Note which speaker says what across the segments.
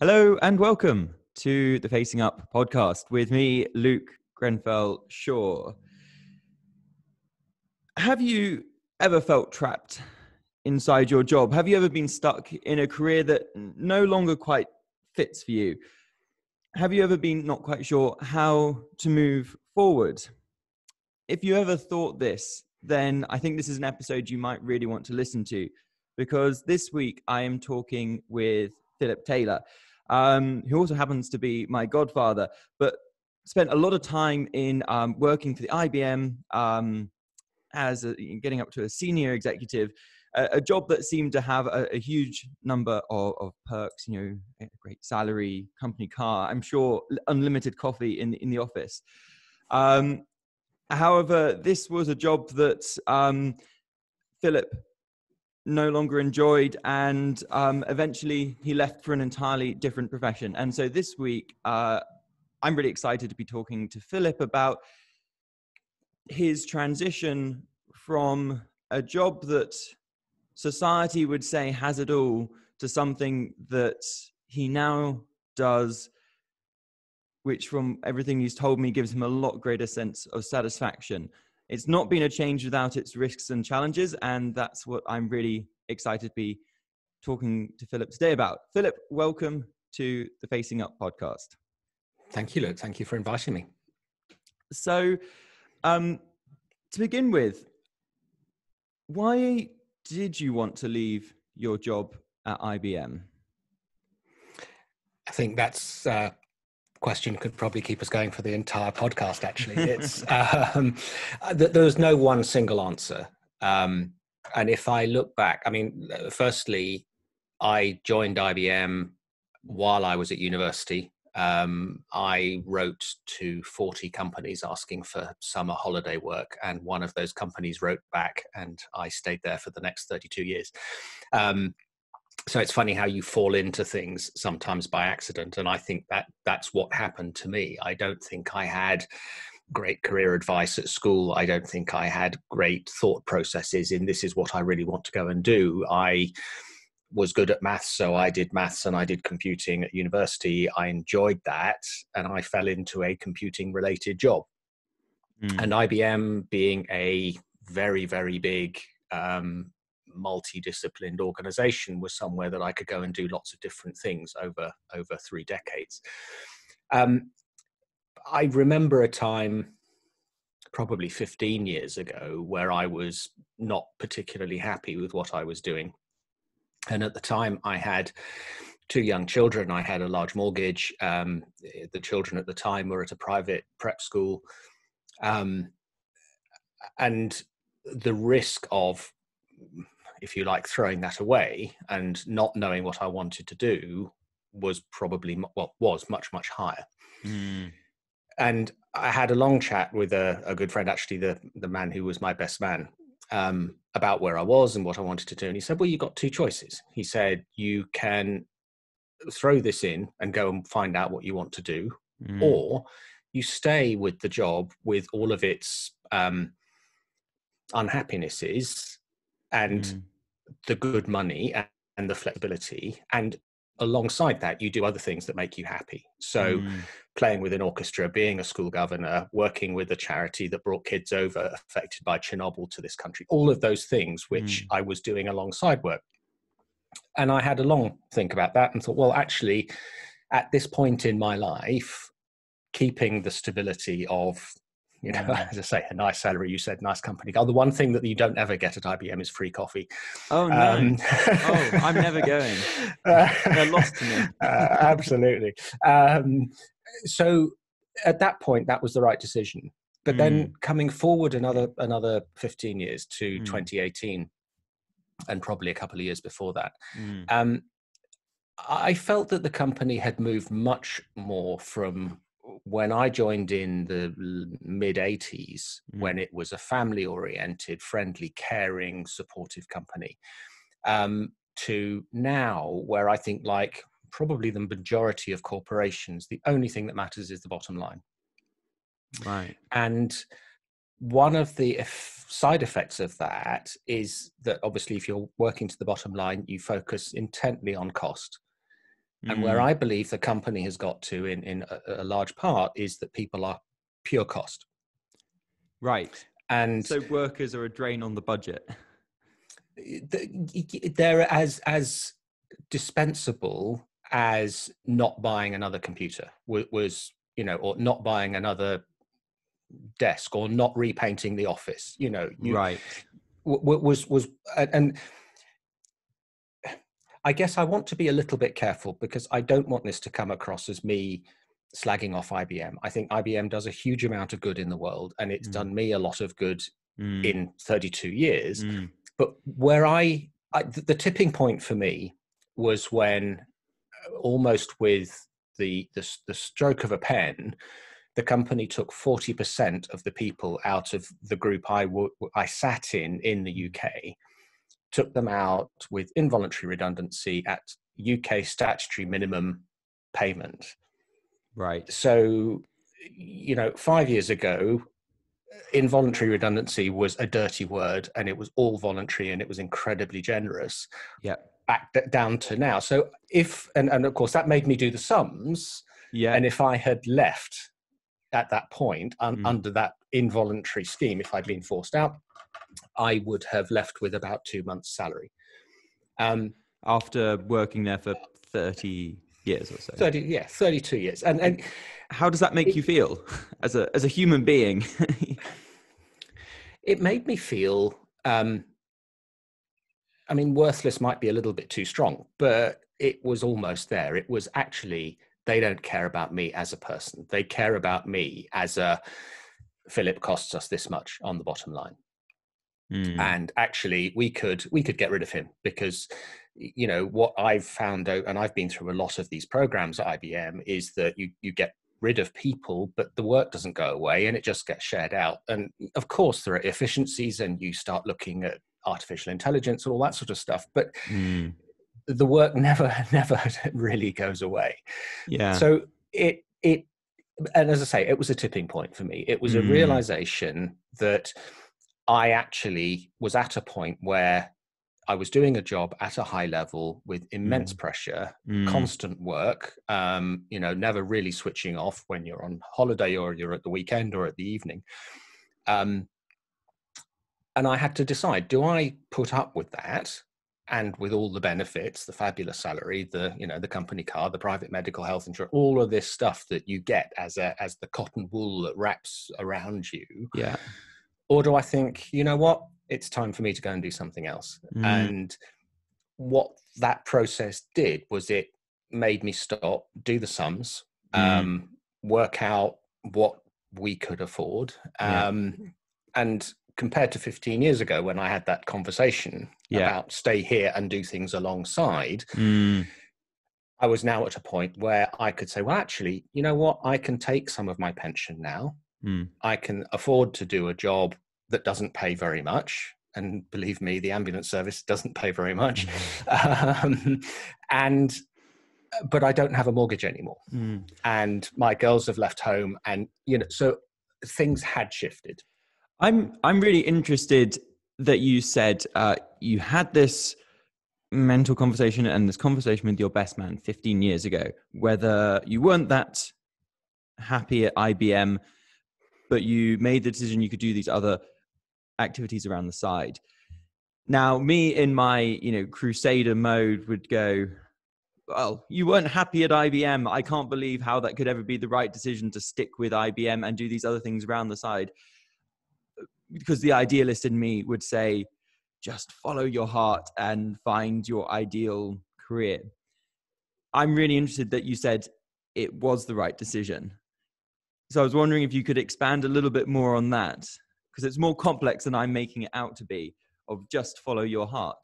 Speaker 1: Hello and welcome to the Facing Up podcast with me, Luke Grenfell Shaw. Have you ever felt trapped inside your job? Have you ever been stuck in a career that no longer quite fits for you? Have you ever been not quite sure how to move forward? If you ever thought this, then I think this is an episode you might really want to listen to because this week I am talking with Philip Taylor, um, who also happens to be my godfather, but spent a lot of time in um, working for the IBM um, as a, getting up to a senior executive, a, a job that seemed to have a, a huge number of, of, perks, you know, a great salary, company car, I'm sure unlimited coffee in, in the office. Um, however, this was a job that um, Philip no longer enjoyed, and um, eventually he left for an entirely different profession. And so this week, uh, I'm really excited to be talking to Philip about his transition from a job that society would say has it all to something that he now does which from everything he's told me gives him a lot greater sense of satisfaction it's not been a change without its risks and challenges, and that's what I'm really excited to be talking to Philip today about. Philip, welcome to the Facing Up podcast.
Speaker 2: Thank you, Luke. Thank you for inviting me.
Speaker 1: So, um, to begin with, why did you want to leave your job at IBM?
Speaker 2: I think that's uh, question could probably keep us going for the entire podcast actually. It's um, there's no one single answer. Um, and if i look back i mean firstly i joined ibm while i was at university. Um, i wrote to 40 companies asking for summer holiday work and one of those companies wrote back and i stayed there for the next 32 years. Um, so it's funny how you fall into things sometimes by accident and i think that that's what happened to me. I don't think i had great career advice at school. I don't think i had great thought processes in this is what i really want to go and do. I was good at maths so i did maths and i did computing at university. I enjoyed that and i fell into a computing related job. Mm. and ibm being a very very big um, multidisciplined organization was somewhere that I could go and do lots of different things over over three decades. Um, I remember a time probably 15 years ago where I was not particularly happy with what I was doing. And at the time, I had two young children. I had a large mortgage. Um, the children at the time were at a private prep school. Um, and the risk of if you like, throwing that away and not knowing what I wanted to do was probably well was much much higher. Mm. And I had a long chat with a, a, good friend, actually the the man who was my best man, um, about where I was and what I wanted to do. And he said, "Well, you got two choices." He said, "You can throw this in and go and find out what you want to do, mm. or you stay with the job with all of its um, unhappinesses and mm. the good money and, the flexibility and alongside that you do other things that make you happy so mm. playing with an orchestra being a school governor working with a charity that brought kids over affected by chernobyl to this country all of those things which mm. i was doing alongside work and i had a long think about that and thought well actually at this point in my life keeping the stability of you know, mm. as I say, a nice salary. You said nice company. Oh, the one thing that you don't ever get at IBM is free coffee.
Speaker 1: Oh no! Um, oh, I'm never going. They're lost to me.
Speaker 2: uh, absolutely. Um, so at that point, that was the right decision. But mm. then coming forward another another 15 years to mm. 2018, and probably a couple of years before that, mm. um, I felt that the company had moved much more from when I joined in the mid 80s, mm. when it was a family oriented, friendly, caring, supportive company, um, to now, where I think, like probably the majority of corporations, the only thing that matters is the bottom line.
Speaker 1: Right.
Speaker 2: And one of the side effects of that is that obviously, if you're working to the bottom line, you focus intently on cost And where
Speaker 1: Mm.
Speaker 2: I believe the company has got to in, in a, a large part is that people are pure cost.
Speaker 1: right.
Speaker 2: And
Speaker 1: So workers are a drain on the budget.
Speaker 2: they're as as dispensable as not buying another computer was you know or not buying another desk or not repainting the office you know you,
Speaker 1: right.
Speaker 2: was was and- and i guess i want to be a little bit careful because i don't want this to come across as me slagging off ibm i think ibm does a huge amount of good in the world and it's
Speaker 1: Mm.
Speaker 2: done me a lot of good
Speaker 1: Mm,
Speaker 2: in 32 years.
Speaker 1: Mm,
Speaker 2: but where I, I the tipping point for me was when uh, almost with the, the the stroke of a pen the company took 40% of the people out of the group I w- I sat in in the UK took them out with involuntary redundancy at UK statutory minimum payment
Speaker 1: right.
Speaker 2: so you know 5 years ago involuntary redundancy was a dirty word and it was all voluntary and it was incredibly generous
Speaker 1: Yeah.
Speaker 2: back down to now so if and, and of course that made me do the sums
Speaker 1: Yeah.
Speaker 2: and if i had left at that point un,
Speaker 1: Mm.
Speaker 2: under that involuntary scheme if i'd been forced out i would have left with about two months salary. Um
Speaker 1: After working there for 30 years or so.
Speaker 2: 30 yeah 32 years. And and
Speaker 1: How does that make
Speaker 2: It-
Speaker 1: you feel as a as a human being?
Speaker 2: it made me feel um i mean worthless might be a little bit too strong but it was almost there. It was actually they don't care about me as a person. They care about me as a philip costs us this much on the bottom line
Speaker 1: Mm,
Speaker 2: and actually we could we could get rid of him because you know what i've found out and i've been through a lot of these programs at ibm is that you you get rid of people but the work doesn't go away and it just gets shared out. And of course there are efficiencies and you start looking at artificial intelligence and all that sort of stuff but
Speaker 1: mm,
Speaker 2: the work never never really goes away.
Speaker 1: Yeah.
Speaker 2: so it it and as i say it was a tipping point for me. It was a
Speaker 1: Mm.
Speaker 2: realization that i actually was at a point where i was doing a job at a high level with immense pressure
Speaker 1: Mm,
Speaker 2: constant work um you know never really switching off when you're on holiday or you're at the weekend or at the evening. Um and i had to decide do i put up with that and with all the benefits the fabulous salary the you know the company car the private medical health insurance all of this stuff that you get as a as the cotton wool that wraps around you?
Speaker 1: Yeah.
Speaker 2: Or do i think you know what it's time for me to go and do something else
Speaker 1: Mm,
Speaker 2: and what that process did was it made me stop do the sums
Speaker 1: Mm.
Speaker 2: um work out what we could afford
Speaker 1: Yeah.
Speaker 2: um and compared to 15 years ago when i had that conversation
Speaker 1: Yeah.
Speaker 2: about stay here and do things alongside
Speaker 1: mm,
Speaker 2: i was now at a point where i could say well actually you know what i can take some of my pension now
Speaker 1: mm,
Speaker 2: I can afford to do a job that doesn't pay very much. And believe me, the ambulance service doesn't pay very much. um, and but I don't have a mortgage anymore,
Speaker 1: mm.
Speaker 2: and my girls have left home, and you know, so things had shifted.
Speaker 1: I'm I'm really interested that you said uh, you had this mental conversation and this conversation with your best man 15 years ago, whether you weren't that happy at IBM, but you made the decision you could do these other activities around the side. Now, me in my you know crusader mode would go, well, you weren't happy at IBM. I can't believe how that could ever be the right decision to stick with IBM and do these other things around the side because the idealist in me would say just follow your heart and find your ideal career i'm really interested that you said it was the right decision so i was wondering if you could expand a little bit more on that because it's more complex than i'm making it out to be of just follow your heart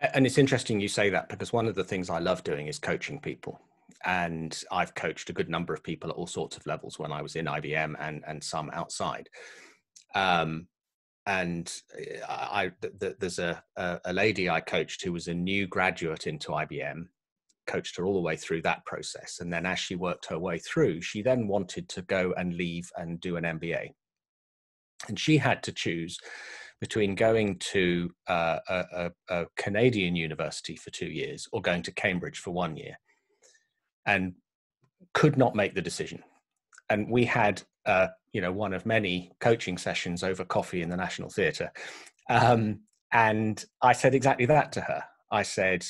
Speaker 2: And it's interesting you say that because one of the things I love doing is coaching people. And I've coached a good number of people at all sorts of levels when I was in IBM and, and some outside. Um, and uh, I, th- th- there's a, a lady I coached who was a new graduate into IBM, coached her all the way through that process. And then as she worked her way through, she then wanted to go and leave and do an MBA. And she had to choose between going to uh, a, a, a, Canadian university for two years or going to Cambridge for one year, and could not make the decision. And we had, uh, you know, one of many coaching sessions over coffee in the National Theatre, um, and I said exactly that to her. I said,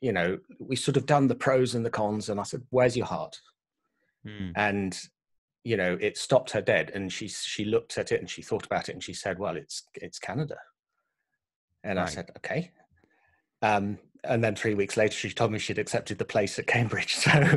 Speaker 2: you know, we sort of done the pros and the cons, and I said, "Where's your heart?" Mm. And you know, it stopped her dead, and she she looked at it and she thought about it, and she said, "Well, it's it's Canada." And right. I said, "Okay." Um, and then three weeks later, she told me she'd accepted the place at Cambridge. So,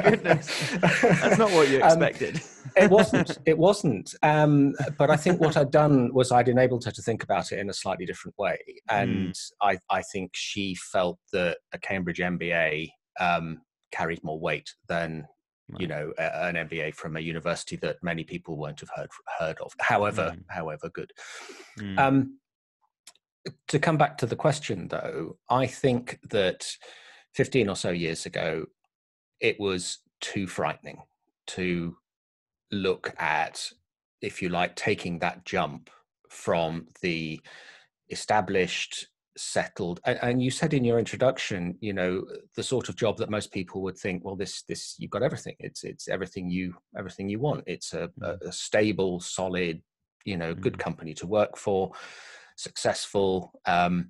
Speaker 1: goodness, that's not what you um, expected.
Speaker 2: Um, it wasn't. It wasn't. Um, but I think what I'd done was I'd enabled her to think about it in a slightly different way, and mm. I, I think she felt that a Cambridge MBA um, carried more weight than Right. you know an MBA from a university that many people won't have heard heard of however mm. however good mm. um, to come back to the question though i think that 15 or so years ago it was too frightening to look at if you like taking that jump from the established settled and, and, you said in your introduction you know the sort of job that most people would think well this this you've got everything it's it's everything you everything you want it's a, a, mm. a stable solid you know good mm. company to work for successful um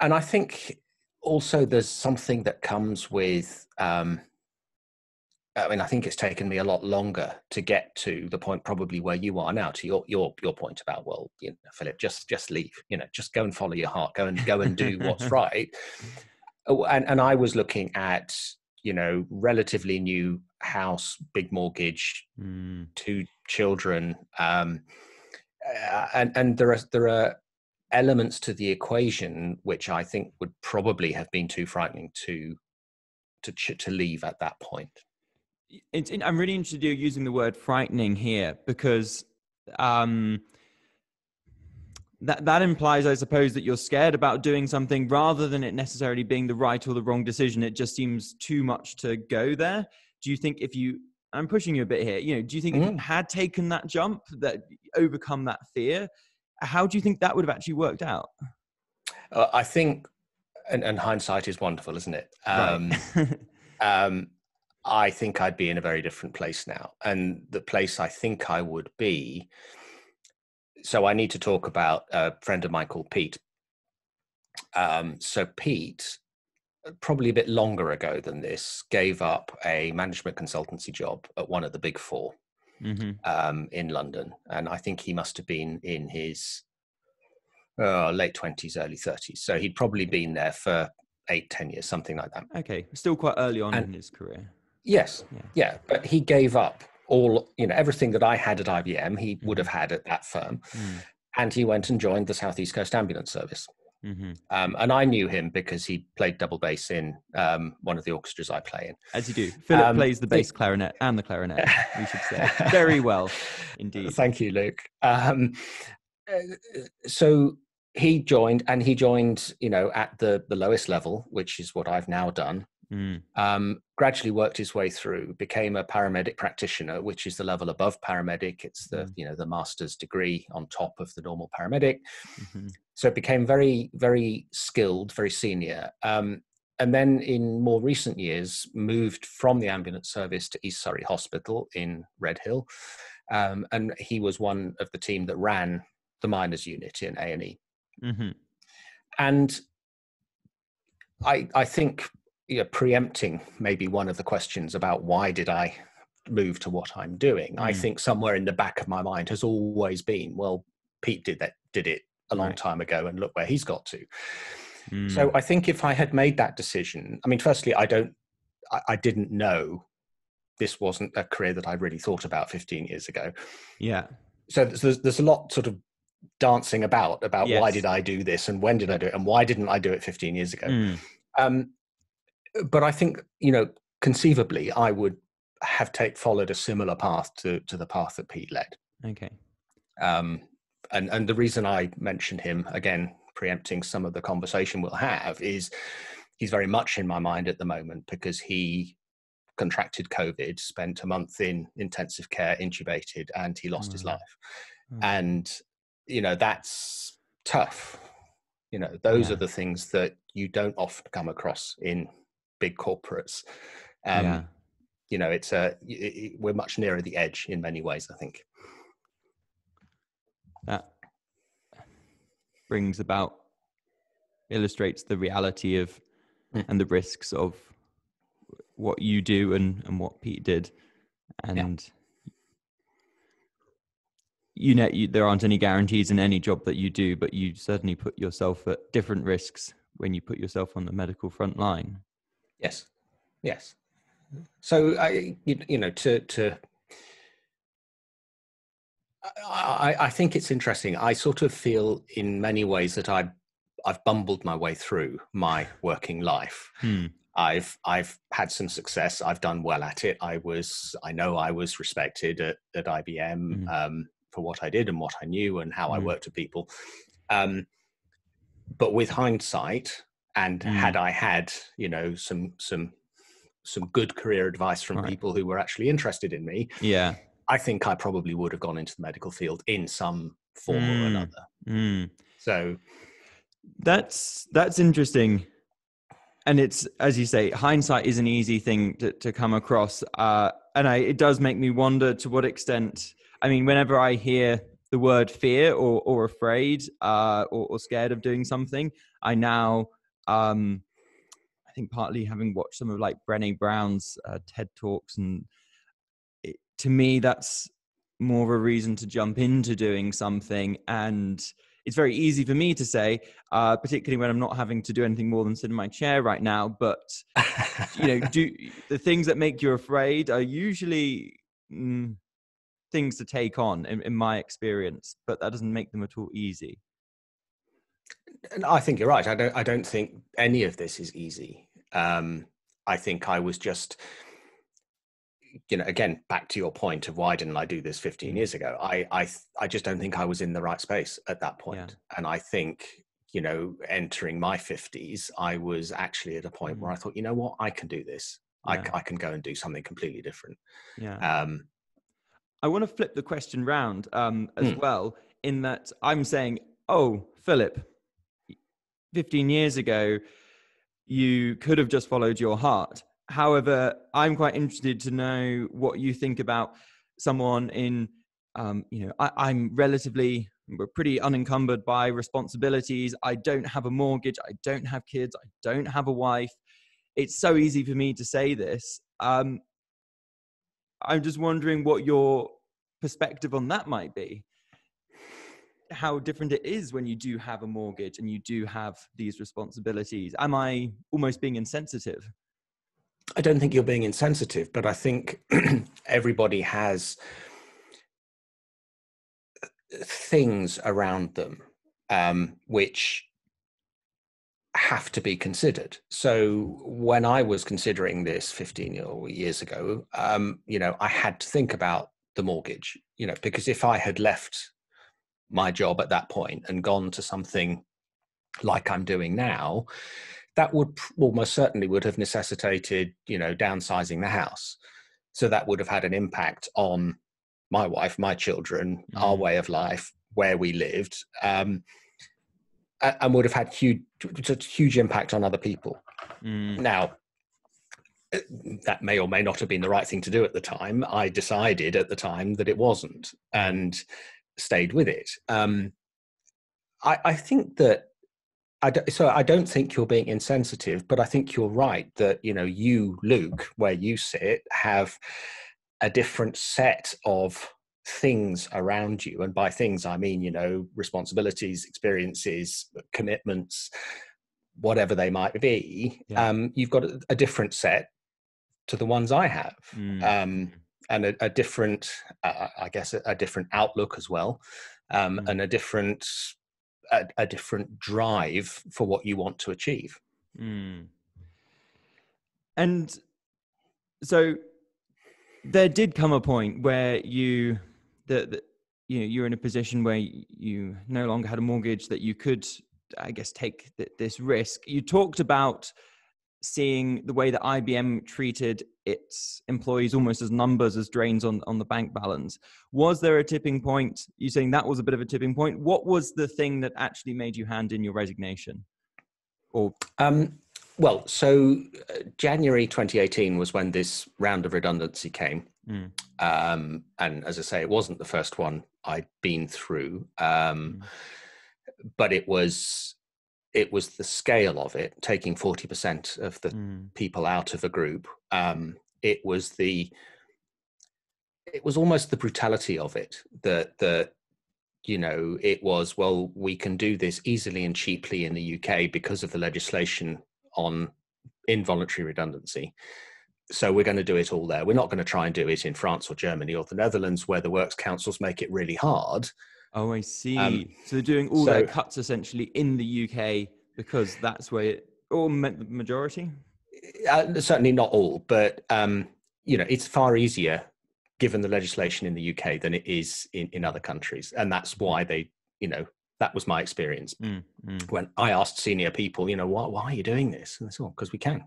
Speaker 2: and i think also there's something that comes with um I mean, I think it's taken me a lot longer to get to the point probably where you are now. To your your your point about well, you know, Philip, just just leave. You know, just go and follow your heart. Go and go and do what's right. Oh, and and I was looking at you know relatively new house, big mortgage, mm. two children, um, uh, and and there are there are elements to the equation which I think would probably have been too frightening to to to leave at that point
Speaker 1: it's, I'm really interested in using the word frightening here because um, that that implies, I suppose, that you're scared about doing something rather than it necessarily being the right or the wrong decision. It just seems too much to go there. Do you think if you I'm pushing you a bit here. You know, do you think mm. if you mm. had taken that jump, that overcome that fear, how do you think that would have actually worked out?
Speaker 2: Uh, I think, and, and, hindsight is wonderful, isn't it? Um, right. um, I think I'd be in a very different place now. And the place I think I would be. So I need to talk about a friend of mine called Pete. Um, so Pete, uh, probably a bit longer ago than this, gave up a management consultancy job at one of the big 4 mm-hmm. um, in London. And I think he must have been in his uh, late 20s, early 30s. So he'd probably been there for eight, ten years, something like that.
Speaker 1: Okay. Still quite early on and, in his career.
Speaker 2: Yes, yeah. yeah. but he gave up all you know everything that I had at IBM. He would have had at that firm, mm. and he went and joined the Southeast Coast Ambulance Service. Mm-hmm. Um, and I knew him because he played double bass in um, one of the orchestras I play in.
Speaker 1: As you do. Philip um, plays the bass clarinet and the clarinet, we should say. Very well, indeed.
Speaker 2: Thank you, Luke. Um, uh, so he joined, and he joined, you know, at the, the lowest level, which is what I've now done. Mm. Um, gradually worked his way through, became a paramedic practitioner, which is the level above paramedic. It's the mm. you know the master's degree on top of the normal paramedic. Mm-hmm. So it became very very skilled, very senior. Um, and then in more recent years, moved from the ambulance service to East Surrey Hospital in Redhill, um, and he was one of the team that ran the minors unit in A and E. Mm-hmm. And I, I think you know, preempting maybe one of the questions about why did I move to what I'm doing, mm. I think somewhere in the back of my mind has always been, well, Pete did that, did it a long right. time ago, and look where he's got to. Mm. So I think if I had made that decision, I mean, firstly, I don't, I, I didn't know this wasn't a career that I really thought about 15 years ago.
Speaker 1: Yeah.
Speaker 2: So there's there's a lot sort of dancing about about yes. why did I do this and when did I do it and why didn't I do it 15 years ago. Mm. Um, but I think you know conceivably I would have take followed a similar path to to the path that Pete led.
Speaker 1: Okay.
Speaker 2: Um, and and the reason I mentioned him again, preempting some of the conversation we'll have, is he's very much in my mind at the moment because he contracted COVID, spent a month in intensive care, intubated, and he lost mm. his life. mm. and you know that's tough you know those yeah. are the things that you don't often come across in big corporates. Um, yeah. you know it's a it, we're much nearer the edge in many ways i think.
Speaker 1: That brings about illustrates the reality of mm. and the risks of what you do and and what pete did. And yeah you know you, there aren't any guarantees in any job that you do but you certainly put yourself at different risks when you put yourself on the medical front line
Speaker 2: yes yes so i you, you know to to I, I think it's interesting. I sort of feel in many ways that I I've bumbled my way through my working life. Hmm. I've I've had some success. I've done well at it. I was I know I was respected at, at IBM. Hmm. Um, for what I did and what I knew and how mm. I worked with people. Um, but with hindsight, and mm. had I had, you know, some some some good career advice from right. people who were actually interested in me,
Speaker 1: yeah,
Speaker 2: I think I probably would have gone into the medical field in some form mm. or another. Mm. So
Speaker 1: that's that's interesting and it's as you say hindsight is an easy thing to, to come across uh, and I, it does make me wonder to what extent I mean, whenever I hear the word fear or, or afraid uh, or, or, scared of doing something, I now, um, I think partly having watched some of like Brené Brown's uh, TED Talks, and it, to me, that's more of a reason to jump into doing something. And it's very easy for me to say, uh, particularly when I'm not having to do anything more than sit in my chair right now. But you know, do the things that make you afraid are usually. Mm, things to take on in, in my experience, but that doesn't make them at all easy.
Speaker 2: And I think you're right. I don't. I don't think any of this is easy. Um, I think I was just, you know, again back to your point of why didn't I do this 15 years ago? I I I just don't think I was in the right space at that point. Yeah. And I think you know, entering my 50s, I was actually at a point mm. where I thought, you know what, I can do this. Yeah. I, I can go and do something completely different.
Speaker 1: Yeah. Um, I want to flip the question round um, as mm. well, in that I'm saying, oh, Philip, 15 years ago, you could have just followed your heart. However, I'm quite interested to know what you think about someone in, um, you know, I, am relatively, we're pretty unencumbered by responsibilities. I don't have a mortgage. I don't have kids. I don't have a wife. It's so easy for me to say this. Um, I'm just wondering what your perspective on that might be. How different it is when you do have a mortgage and you do have these responsibilities. Am I almost being insensitive?
Speaker 2: I don't think you're being insensitive, but I think everybody has things around them um, which have to be considered. So when I was considering this 15 years ago, um, you know, I had to think about the mortgage, you know, because if I had left my job at that point and gone to something like I'm doing now, that would almost certainly would have necessitated, you know, downsizing the house. So that would have had an impact on my wife, my children, mm. our way of life, where we lived. Um, and would have had huge, huge impact on other people. Mm. Now, uh, that may or may not have been the right thing to do at the time. I decided at the time that it wasn't, and stayed with it. Um, I, I, think that. I do, so I don't think you're being insensitive, but I think you're right that you know you, Luke, where you sit, have a different set of things around you and by things i mean you know responsibilities experiences commitments whatever they might be yeah. um, you've got a, a, different set to the ones i have mm. um, and a, a different uh, i guess a, a, different outlook as well um, mm. and a different a, different drive for what you want to achieve mm.
Speaker 1: and so there did come a point where you that, you know you're in a position where you no longer had a mortgage that you could i guess take th- this risk you talked about seeing the way that IBM treated its employees almost as numbers, as drains on, on the bank balance. Was there a tipping point? You saying that was a bit of a tipping point. What was the thing that actually made you hand in your resignation? Or
Speaker 2: um, well, so uh, January 2018 was when this round of redundancy came. Mm. Um, and as I say, it wasn't the first one I'd been through, um, mm. but it was it was the scale of it, taking 40% of the mm. people out of a group. Um, it was the, it was almost the brutality of it that, that, you know, it was, well, we can do this easily and cheaply in the UK because of the legislation on involuntary redundancy. So we're going to do it all there. We're not going to try and do it in France or Germany or the Netherlands where the works councils make it really hard
Speaker 1: Oh, I see. Um, so they're doing all so, their cuts essentially in the UK because that's where, it, or the majority.
Speaker 2: Uh, certainly not all, but um, you know, it's far easier given the legislation in the UK than it is in, in other countries, and that's why they, you know, that was my experience mm, mm. when I asked senior people, you know, why, why are you doing this? And they said, because we can.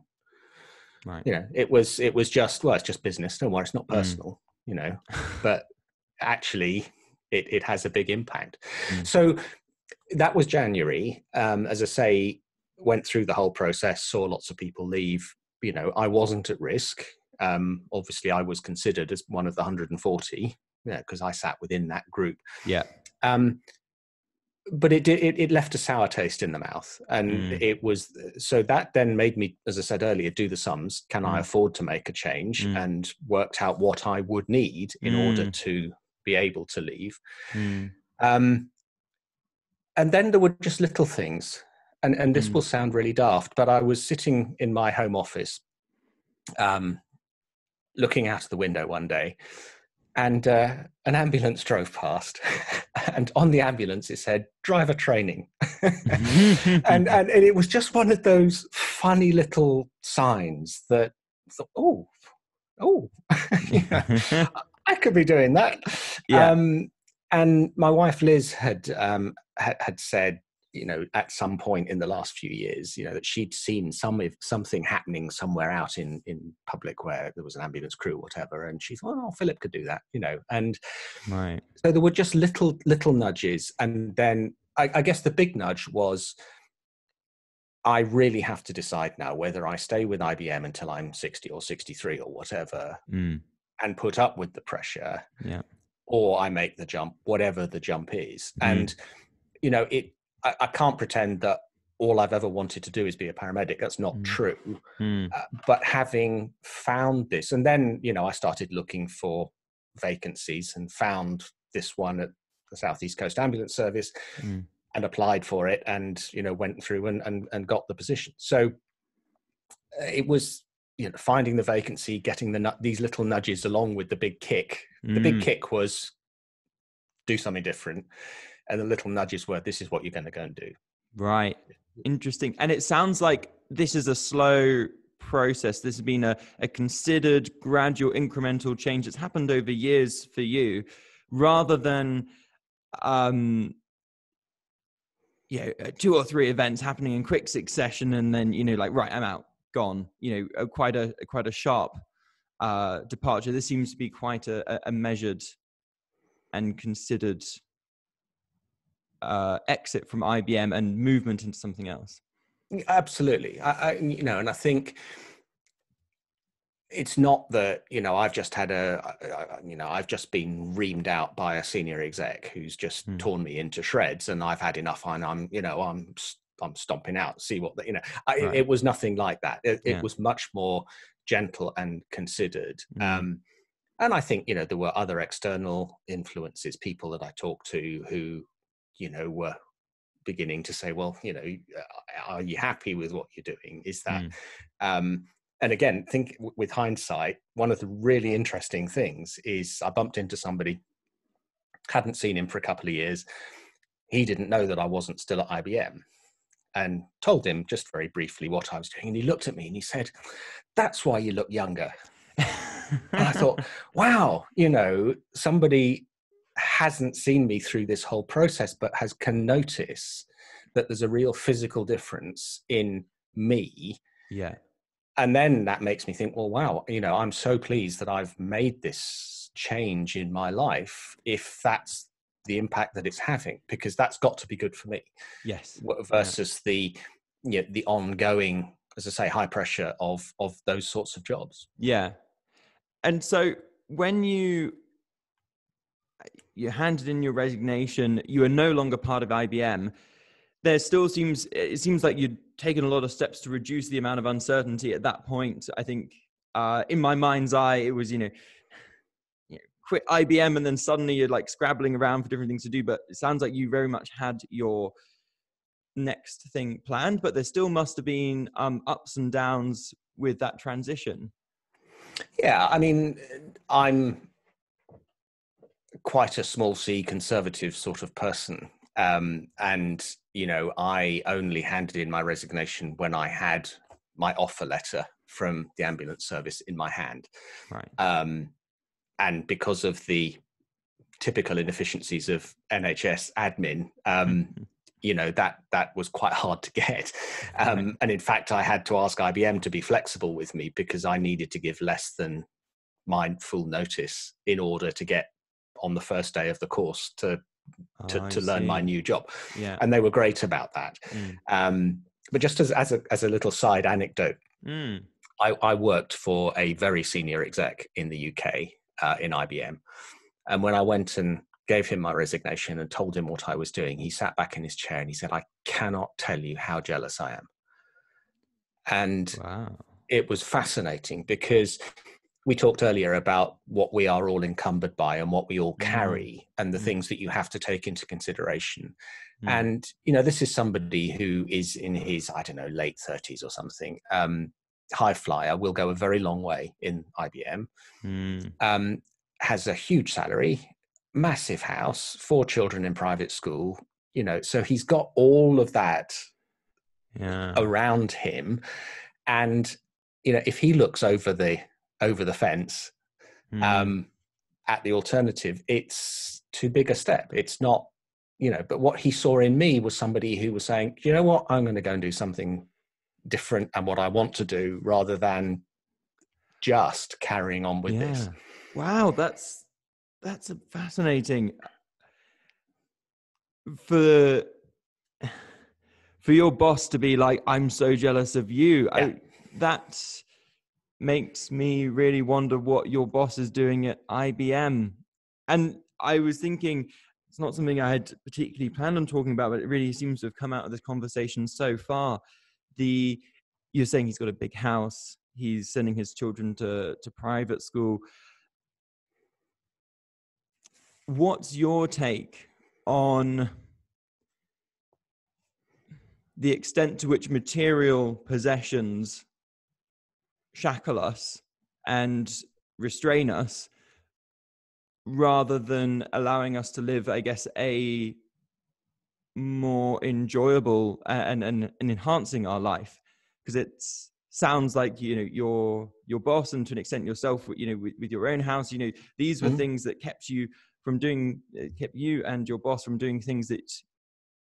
Speaker 2: Right. You know, it was it was just well, it's just business. Don't worry, it's not mm. personal. Mm. You know, but actually, it, it has a big impact. Mm. So that was January. Um, as I say, went through the whole process, saw lots of people leave. You know, I wasn't at risk. Um, obviously, I was considered as one of the 140, yeah, because I sat within that group.
Speaker 1: Yeah. Um,
Speaker 2: but it, it it left a sour taste in the mouth, and mm. it was so that then made me, as I said earlier, do the sums. Can mm. I afford to make a change? Mm. And worked out what I would need in order mm. to be able to leave. Mm. Um, and then there were just little things, and and this mm. will sound really daft, but I was sitting in my home office, um, looking out of the window one day, and uh, an ambulance drove past, and on the ambulance it said driver training, and, and and it was just one of those funny little signs that oh oh I could be doing that. Yeah. Um, and my wife Liz had, um, had had said, you know, at some point in the last few years, you know, that she'd seen some something happening somewhere out in in public where there was an ambulance crew, or whatever, and she thought, oh, Philip could do that, you know, and
Speaker 1: right.
Speaker 2: So there were just little little nudges, and then I, I guess the big nudge was. I really have to decide now whether I stay with IBM until I'm 60 or 63 or whatever, mm and put up with the pressure
Speaker 1: yeah
Speaker 2: or i make the jump whatever the jump is mm. and you know it I, I, can't pretend that all i've ever wanted to do is be a paramedic that's not mm. true mm. Uh, but having found this and then you know i started looking for vacancies and found this one at the southeast coast ambulance service mm. and applied for it and you know went through and and, and got the position so uh, it was you know finding the vacancy getting the these little nudges along with the big kick. Mm. the big mm. kick was do something different and the little nudges were this is what you're going to go and do.
Speaker 1: Right. Interesting. And it sounds like this is a slow process. This has been a, a considered gradual incremental change that's happened over years for you. Rather than um you know two or three events happening in quick succession and then you know like right i'm out gone. You know, quite a quite a sharp uh, departure. This seems to be quite a, a measured and considered uh, exit from IBM and movement into something else.
Speaker 2: Absolutely, I, I, you know, and I think it's not that you know I've just had a you know I've just been reamed out by a senior exec who's just mm. torn me into shreds, and I've had enough, and I'm you know I'm I'm stomping out. See what the, you know. I, right. it, was nothing like that. It, yeah. it, was much more gentle and considered. Mm. Um, and I think you know there were other external influences, people that I talked to who, you know, were beginning to say, well, you know, are you happy with what you're doing? Is that mm. um, and again, think with hindsight, one of the really interesting things is I bumped into somebody, hadn't seen him for a couple of years. He didn't know that I wasn't still at IBM and told him just very briefly what I was doing. And he looked at me and he said, That's why you look younger. and I thought, wow, you know, somebody hasn't seen me through this whole process, but has can notice that there's a real physical difference in me.
Speaker 1: Yeah.
Speaker 2: and then that makes me think, well, wow, you know, I'm so pleased that I've made this change in my life. If that's the impact that it's having, because that's got to be good for me.
Speaker 1: Yes.
Speaker 2: Versus yeah. the you know, the ongoing, as I say, high pressure of of those sorts of jobs.
Speaker 1: Yeah. And so when you you handed in your resignation, you are no longer part of IBM. There still seems it seems like you'd taken a lot of steps to reduce the amount of uncertainty at that point. I think uh, in my mind's eye, it was you know, you know, quit IBM and then suddenly you're like scrabbling around for different things to do. But it sounds like you very much had your next thing planned, but there still must have been um, ups and downs with that transition.
Speaker 2: Yeah, I mean, I'm quite a small c conservative sort of person. Um, and, you know, I only handed in my resignation when I had my offer letter from the ambulance service in my hand.
Speaker 1: Right.
Speaker 2: Um, and because of the typical inefficiencies of NHS admin, um, mm-hmm. you know that that was quite hard to get. Um, right. And in fact, I had to ask IBM to be flexible with me because I needed to give less than my full notice in order to get on the first day of the course to to, oh, to learn my new job.
Speaker 1: Yeah.
Speaker 2: And they were great about that. Mm. Um, but just as, as, a, as a little side anecdote, mm. I, I, worked for a very senior exec in the UK uh, in IBM. And when I went and gave him my resignation and told him what I was doing, he sat back in his chair and he said, I cannot tell you how jealous I am. And wow. it was fascinating because we talked earlier about what we are all encumbered by and what we all mm. carry mm. and the mm. things that you have to take into consideration mm. and you know this is somebody who is in his i don't know late 30s or something um, high flyer will go a very long way in ibm mm. um, has a huge salary massive house four children in private school you know so he's got all of that yeah. around him and you know if he looks over the over the fence mm. um, at the alternative, it's too big a step. It's not, you know, but what he saw in me was somebody who was saying, you know what, I'm going to go and do something different and what I want to do rather than just carrying on with yeah. this.
Speaker 1: Wow, that's that's fascinating. For for your boss to be like, I'm so jealous of you. Yeah. I, that's makes me really wonder what your boss is doing at IBM. And I was thinking, it's not something I had particularly planned on talking about, but it really seems to have come out of this conversation so far. The you're saying he's got a big house, he's sending his children to, to private school. What's your take on the extent to which material possessions shackle us and restrain us rather than allowing us to live i guess a more enjoyable and and, and enhancing our life because it sounds like you know your your boss and to an extent yourself you know with, with your own house you know these were mm-hmm. things that kept you from doing uh, kept you and your boss from doing things that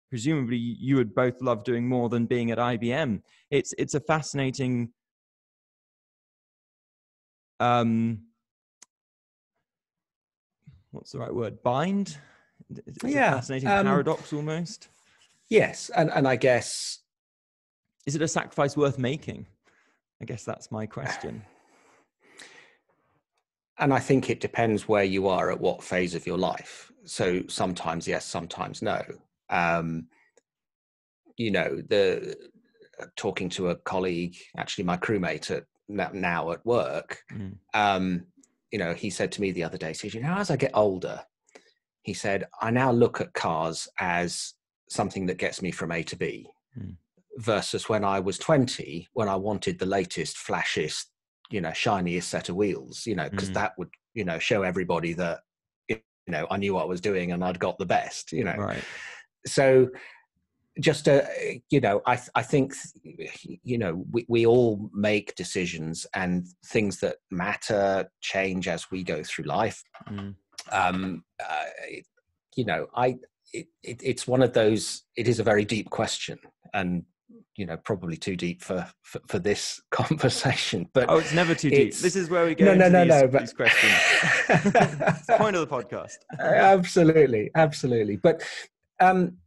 Speaker 1: presumably you would both love doing more than being at IBM it's it's a fascinating um, what's the right word? Bind. It's yeah, fascinating um, paradox almost.
Speaker 2: Yes, and and I guess
Speaker 1: is it a sacrifice worth making? I guess that's my question.
Speaker 2: And I think it depends where you are at what phase of your life. So sometimes yes, sometimes no. Um, you know, the talking to a colleague, actually my crewmate at now at work, mm. um, you know, he said to me the other day, he said, you know, as I get older, he said, I now look at cars as something that gets me from A to B mm. versus when I was 20, when I wanted the latest, flashiest, you know, shiniest set of wheels, you know, because mm. that would, you know, show everybody that, you know, I knew what I was doing and I'd got the best, you know.
Speaker 1: Right.
Speaker 2: So just a you know i i think you know we, we all make decisions and things that matter change as we go through life mm. Um uh, you know i it, it, it's one of those it is a very deep question and you know probably too deep for for, for this conversation. But
Speaker 1: oh, it's never too deep. This is where we go.
Speaker 2: No, no, no,
Speaker 1: these,
Speaker 2: no. But
Speaker 1: these questions. it's the point of the podcast.
Speaker 2: absolutely, absolutely. But um,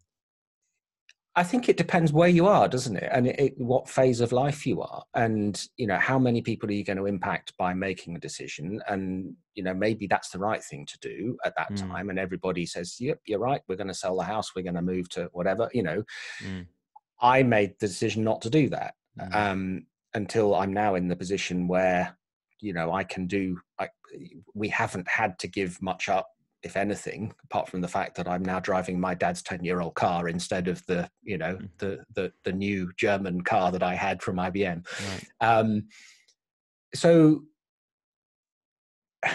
Speaker 2: I think it depends where you are, doesn't it? And it, it, what phase of life you are, and you know how many people are you going to impact by making a decision? And you know maybe that's the right thing to do at that mm. time. And everybody says, "Yep, you're right. We're going to sell the house. We're going to move to whatever." You know, mm. I made the decision not to do that mm. um, until I'm now in the position where you know I can do. I, we haven't had to give much up if anything, apart from the fact that I'm now driving my dad's 10 year old car instead of the, you know, mm. the, the, the new German car that I had from IBM. Right. Um, so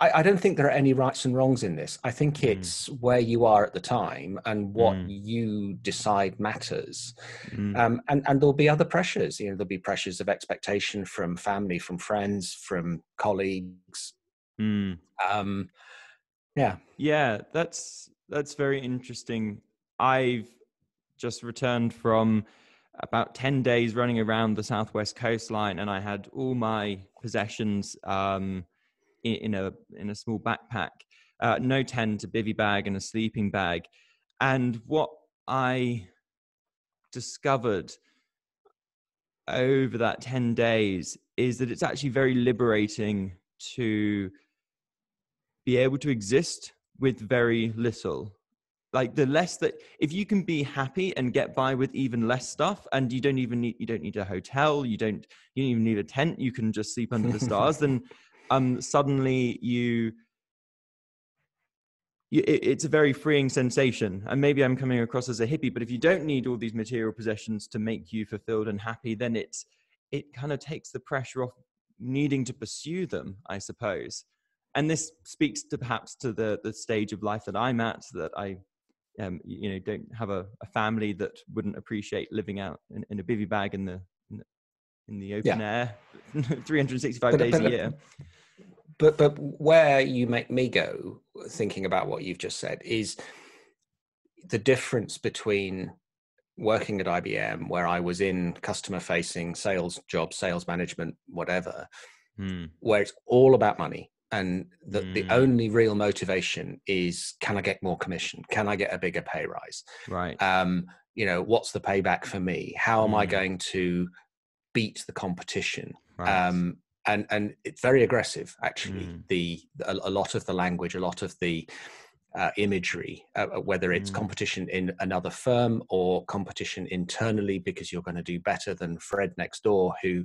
Speaker 2: I, I, don't think there are any rights and wrongs in this. I think mm. it's where you are at the time and what mm. you decide matters. Mm. Um, and, and there'll be other pressures. You know, there'll be pressures of expectation from family, from friends, from colleagues, Mm. Um, yeah.
Speaker 1: Yeah, that's that's very interesting. I've just returned from about 10 days running around the southwest coastline and I had all my possessions um, in, in, a in a small backpack, uh, no tent, a bivy bag and a sleeping bag. And what I discovered over that 10 days is that it's actually very liberating to be able to exist with very little. Like the less that if you can be happy and get by with even less stuff and you don't even need you don't need a hotel you don't you don't even need a tent you can just sleep under the stars then um suddenly you, you it, it's a very freeing sensation. And maybe i'm coming across as a hippie but if you don't need all these material possessions to make you fulfilled and happy then it's it kind of takes the pressure off needing to pursue them i suppose and this speaks to perhaps to the the stage of life that I'm at that I um, you know don't have a, a, family that wouldn't appreciate living out in, in a bivy bag in the in the, in the open yeah. air 365 but, days but, a year
Speaker 2: but but where you make me go thinking about what you've just said is the difference between working at IBM where I was in customer facing sales jobs sales management whatever hmm. where it's all about money and the, mm. the only real motivation is can i get more commission can i get a bigger pay rise
Speaker 1: right
Speaker 2: um you know what's the payback for me how am mm. i going to beat the competition right. um and and it's very aggressive actually mm. the a, a, lot of the language a lot of the uh, imagery uh, uh whether it's mm. competition in another firm or competition internally because you're going to do better than fred next door who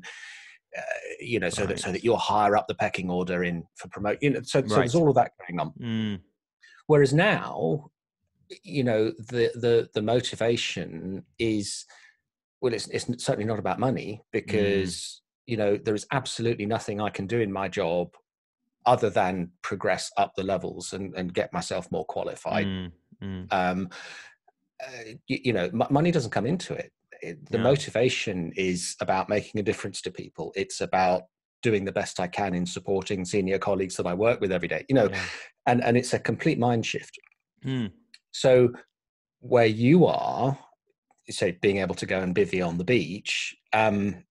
Speaker 2: uh, you know, so right. that so that you're higher up the pecking order in for promote. You know, so, right. so there's all of that going on. Mm. Whereas now, you know, the the the motivation is well, it's it's certainly not about money mm. because mm. you know there is absolutely nothing I can do in my job other than progress up the levels and, and get myself more qualified. Mm. mm. Um, uh, you, you, know, m- money doesn't come into it it, the yeah. motivation is about making a difference to people. It's about doing the best I can in supporting senior colleagues that I work with every day. You know, yeah. and and it's a complete mind shift. Mm. So where you are, say being able to go and bivy on the beach, um,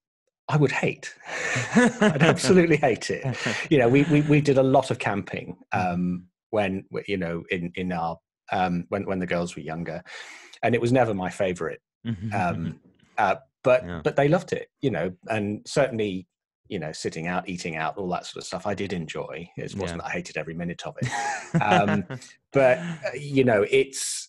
Speaker 2: I would hate. I'd absolutely hate it. You know, we, we we did a lot of camping um, when you know in in our um, when when the girls were younger, and it was never my favorite um, uh, but yeah. but they loved it, you know, and certainly you know sitting out, eating out, all that sort of stuff. I did enjoy. It wasn't yeah. that I hated every minute of it, um, but uh, you know it's.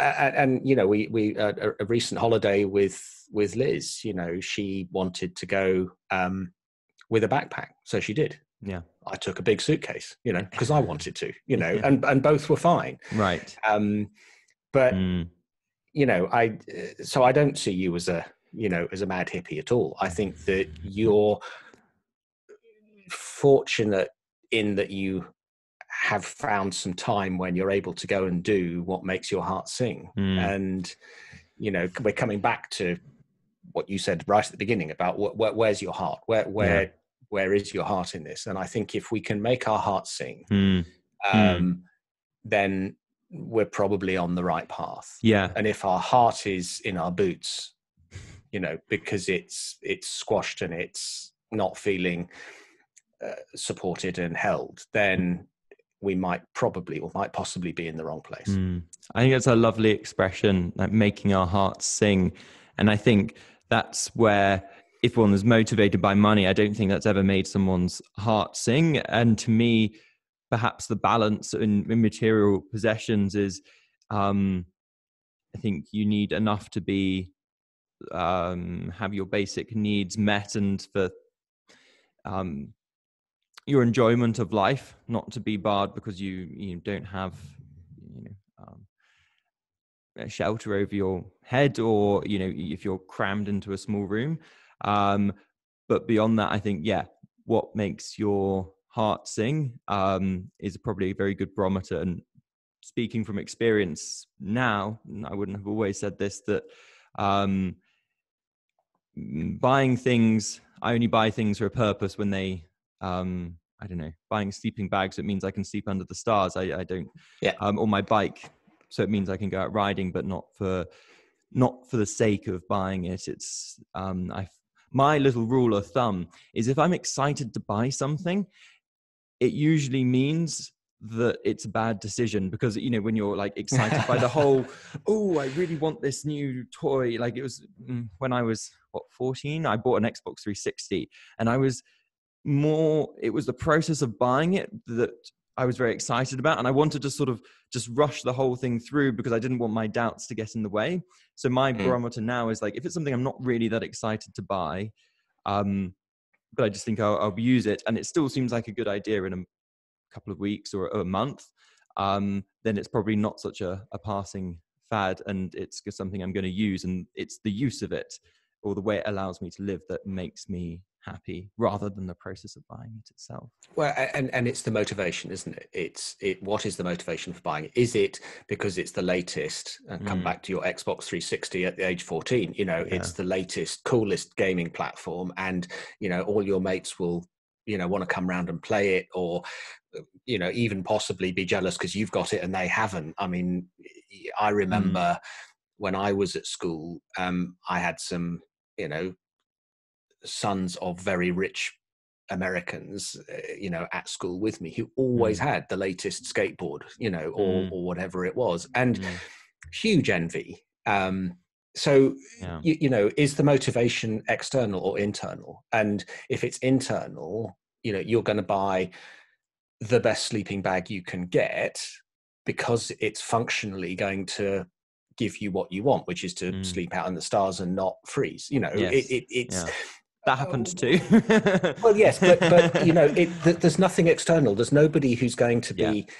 Speaker 2: Uh, and, you know we we uh, a, a, recent holiday with with Liz you know she wanted to go um, with a backpack so she did
Speaker 1: yeah
Speaker 2: I took a big suitcase you know because I wanted to you know and and both were fine
Speaker 1: right
Speaker 2: um but mm you know, I so I don't see you as a you know as a mad hippie at all. I think that you're fortunate in that you have found some time when you're able to go and do what makes your heart sing. Mm. And you know, we're coming back to what you said right at the beginning about what, where, where's your heart? Where where yeah. where is your heart in this? And I think if we can make our heart sing, mm. Um, mm. then we're probably on the right path.
Speaker 1: Yeah.
Speaker 2: And if our heart is in our boots, you know, because it's it's squashed and it's not feeling uh, supported and held, then we might probably or might possibly be in the wrong place.
Speaker 1: Mm. I think that's a lovely expression, like making our hearts sing. And I think that's where if one is motivated by money, I don't think that's ever made someone's heart sing. And to me, perhaps the balance in, in material possessions is um, I think you need enough to be um, have your basic needs met and for um, your enjoyment of life, not to be barred because you you don't have you know um, a shelter over your head or you know if you're crammed into a small room. Um, but beyond that, I think yeah, what makes your heart sing um, is probably a very good barometer. And speaking from experience now, I wouldn't have always said this that um, buying things, I only buy things for a purpose when they um, I don't know, buying sleeping bags. It means I can sleep under the stars. I, I don't,
Speaker 2: yeah.
Speaker 1: Um, or my bike. So it means I can go out riding, but not for, not for the sake of buying it. It's, um, I, my little rule of thumb is if I'm excited to buy something, it usually means that it's a bad decision because you know when you're like excited by the whole oh i really want this new toy like it was mm, when i was what 14 i bought an xbox 360 and i was more it was the process of buying it that I was very excited about and I wanted to sort of just rush the whole thing through because I didn't want my doubts to get in the way. So my mm. barometer now is like if it's something I'm not really that excited to buy, um, but I just think I'll, I'll use it and it still seems like a good idea in a couple of weeks or a month, um, then it's probably not such a, a passing fad and it's something I'm going to use and it's the use of it or the way it allows me to live that makes me happy rather than the process of buying it itself
Speaker 2: well and and it's the motivation isn't it it's it what is the motivation for buying it is it because it's the latest and come mm. back to your xbox 360 at the age 14 you know yeah. it's the latest coolest gaming platform and you know all your mates will you know want to come around and play it or you know even possibly be jealous because you've got it and they haven't i mean i mm. remember mm. when i was at school um i had some you know sons of very rich Americans, uh, you know, at school with me who always mm. had the latest skateboard, you know, or mm. or whatever it was, and mm. huge envy. Um, so, yeah. you, you know, is the motivation external or internal? And if it's internal, you know, you're going to buy the best sleeping bag you can get because it's functionally going to give you what you want, which is to mm. sleep out in the stars and not freeze. You know, yes. it, it, it's
Speaker 1: yeah that happened oh. too.
Speaker 2: well, yes, but, but you know, it, th- there's nothing external. There's nobody who's going to be. Yeah.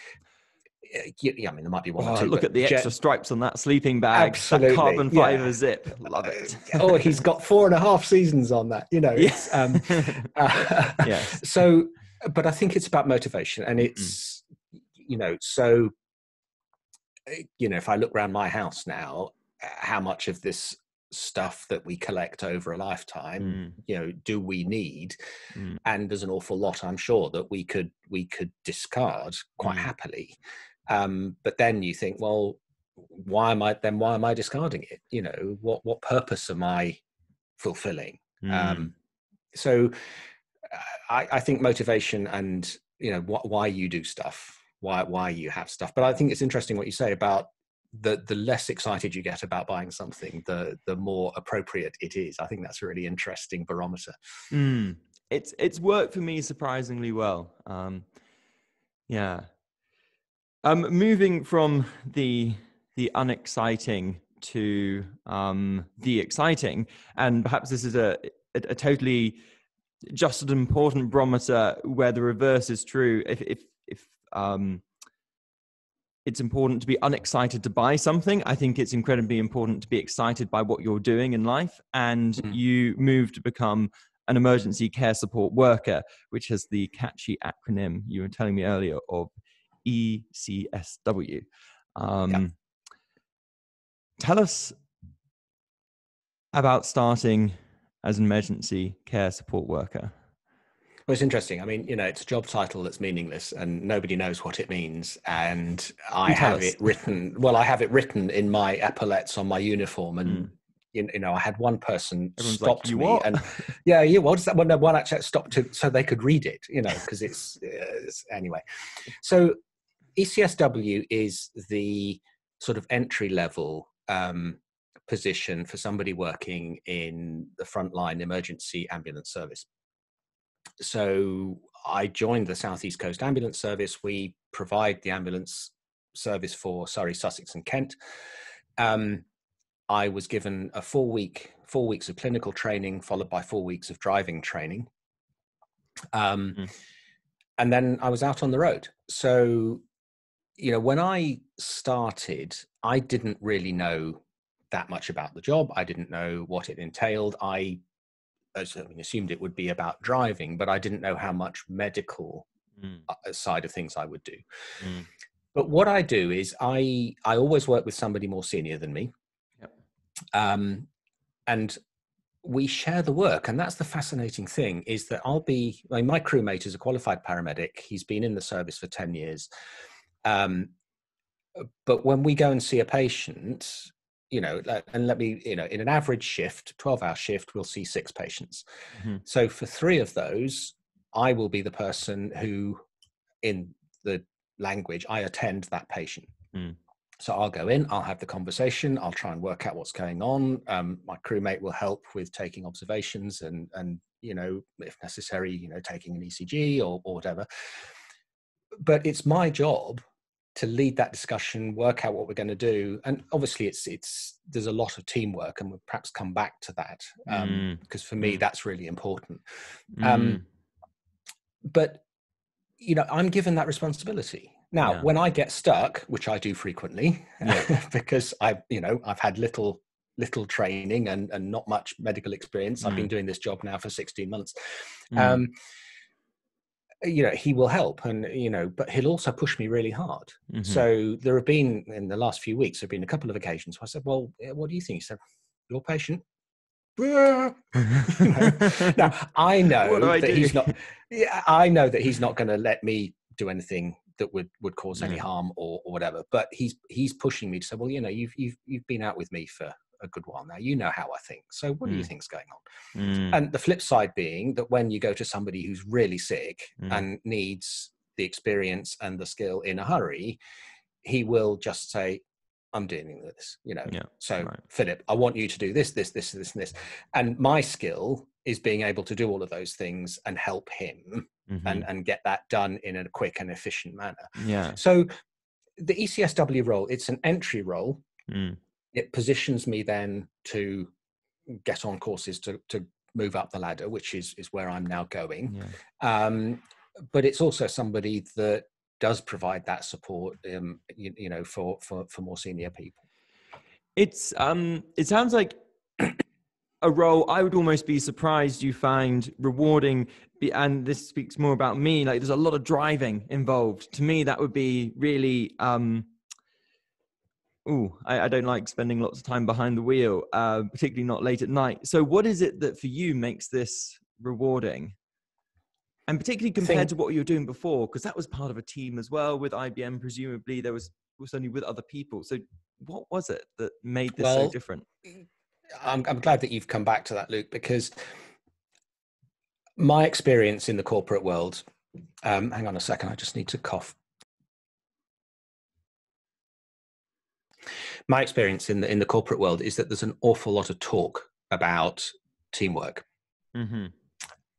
Speaker 2: Yeah, I mean, there might be one oh, or two.
Speaker 1: Look at the extra stripes on that sleeping bag. Absolutely, that carbon fiber yeah. zip. Love it.
Speaker 2: oh, he's got four and a half seasons on that. You know. Yes. Um, uh, yes. So, but I think it's about motivation, and it's mm. you know, so eh, you know, if I look around my house now, how much of this stuff that we collect over a lifetime mm. you know do we need mm. and there's an awful lot i'm sure that we could we could discard quite mm. happily um, but then you think well why am i then why am i discarding it you know what what purpose am i fulfilling um, mm. so I, I think motivation and you know wh- why you do stuff why why you have stuff but i think it's interesting what you say about the the less excited you get about buying something, the the more appropriate it is. I think that's a really interesting barometer.
Speaker 1: Mm. It's it's worked for me surprisingly well. Um, yeah. Um, moving from the the unexciting to um, the exciting, and perhaps this is a, a, a totally just an important barometer where the reverse is true. If if if um, it's important to be unexcited to buy something. I think it's incredibly important to be excited by what you're doing in life. And mm. you move to become an emergency care support worker, which has the catchy acronym you were telling me earlier of ECSW. Um, yeah. Tell us about starting as an emergency care support worker.
Speaker 2: Well, it's interesting. I mean, you know, it's a job title that's meaningless and nobody knows what it means. And I have it written, well, I have it written in my epaulets on my uniform. And, mm. you, you, know, I had one person Everyone's stopped like, me what? and, yeah, yeah, what does that one? One actually stopped to, so they could read it, you know, because it's, it's, anyway. So ECSW is the sort of entry level um, position for somebody working in the frontline emergency ambulance service so I joined the Southeast Coast Ambulance Service. We provide the ambulance service for Surrey, Sussex, and Kent. Um, I was given a four week four weeks of clinical training, followed by four weeks of driving training. Um, mm. And then I was out on the road. So, you know, when I started, I didn't really know that much about the job. I didn't know what it entailed. I I assumed it would be about driving, but I didn't know how much medical mm. Uh, side of things I would do. Mm. But what I do is I I always work with somebody more senior than me, yep. um, and we share the work. And that's the fascinating thing is that I'll be I mean, my crewmate is a qualified paramedic. He's been in the service for ten years. Um, but when we go and see a patient, you know, and let me, you know, in an average shift, 12 hour shift, we'll see six patients. Mm-hmm. So for three of those, I will be the person who, in the language, I attend that patient. Mm. So I'll go in, I'll have the conversation, I'll try and work out what's going on. Um, my crewmate will help with taking observations and, and, you know, if necessary, you know, taking an ECG or, or whatever. But it's my job to lead that discussion, work out what we're going to do, and obviously it's it's there's a lot of teamwork, and we'll perhaps come back to that because um, mm. for me mm. that's really important. Um, mm. Um, but you know, I'm given that responsibility now. Yeah. When I get stuck, which I do frequently, yeah. because I you know I've had little little training and and not much medical experience. I've been mm. doing this job now for 16 months. Mm. Um, you know he will help and you know but he'll also push me really hard mm-hmm. so there have been in the last few weeks there have been a couple of occasions where i said well what do you think he said your patient now i know that do? he's not yeah i know that he's not going to let me do anything that would would cause any harm or, or whatever but he's he's pushing me to say well you know you've you've you've been out with me for a good while now. You know how I think. So what mm. do you mm. think's going on? Mm. And the flip side being that when you go to somebody who's really sick mm. and needs the experience and the skill in a hurry, he will just say, I'm dealing with this, you know. Yeah, so right. Philip, I want you to do this, this, this, this, and this. And my skill is being able to do all of those things and help him mm-hmm. and, and get that done in a quick and efficient manner.
Speaker 1: Yeah.
Speaker 2: So the ECSW role, it's an entry role. Mm it positions me then to get on courses to to move up the ladder, which is is where I'm now going. Yeah. Um, but it's also somebody that does provide that support, um, you, you, know, for, for for more senior people.
Speaker 1: It's um, it sounds like a role I would almost be surprised you find rewarding. And this speaks more about me. Like, there's a lot of driving involved. To me, that would be really um, oh, I, I, don't like spending lots of time behind the wheel, uh, particularly not late at night. So, what is it that for you makes this rewarding? And particularly compared Think, to what you were doing before, because that was part of a team as well with IBM. Presumably, there was was only with other people. So, what was it that made this well, so different?
Speaker 2: I'm, I'm glad that you've come back to that, Luke, because my experience in the corporate world. Um, hang on a second, I just need to cough. My experience in the in the corporate world is that there's an awful lot of talk about teamwork, mm-hmm.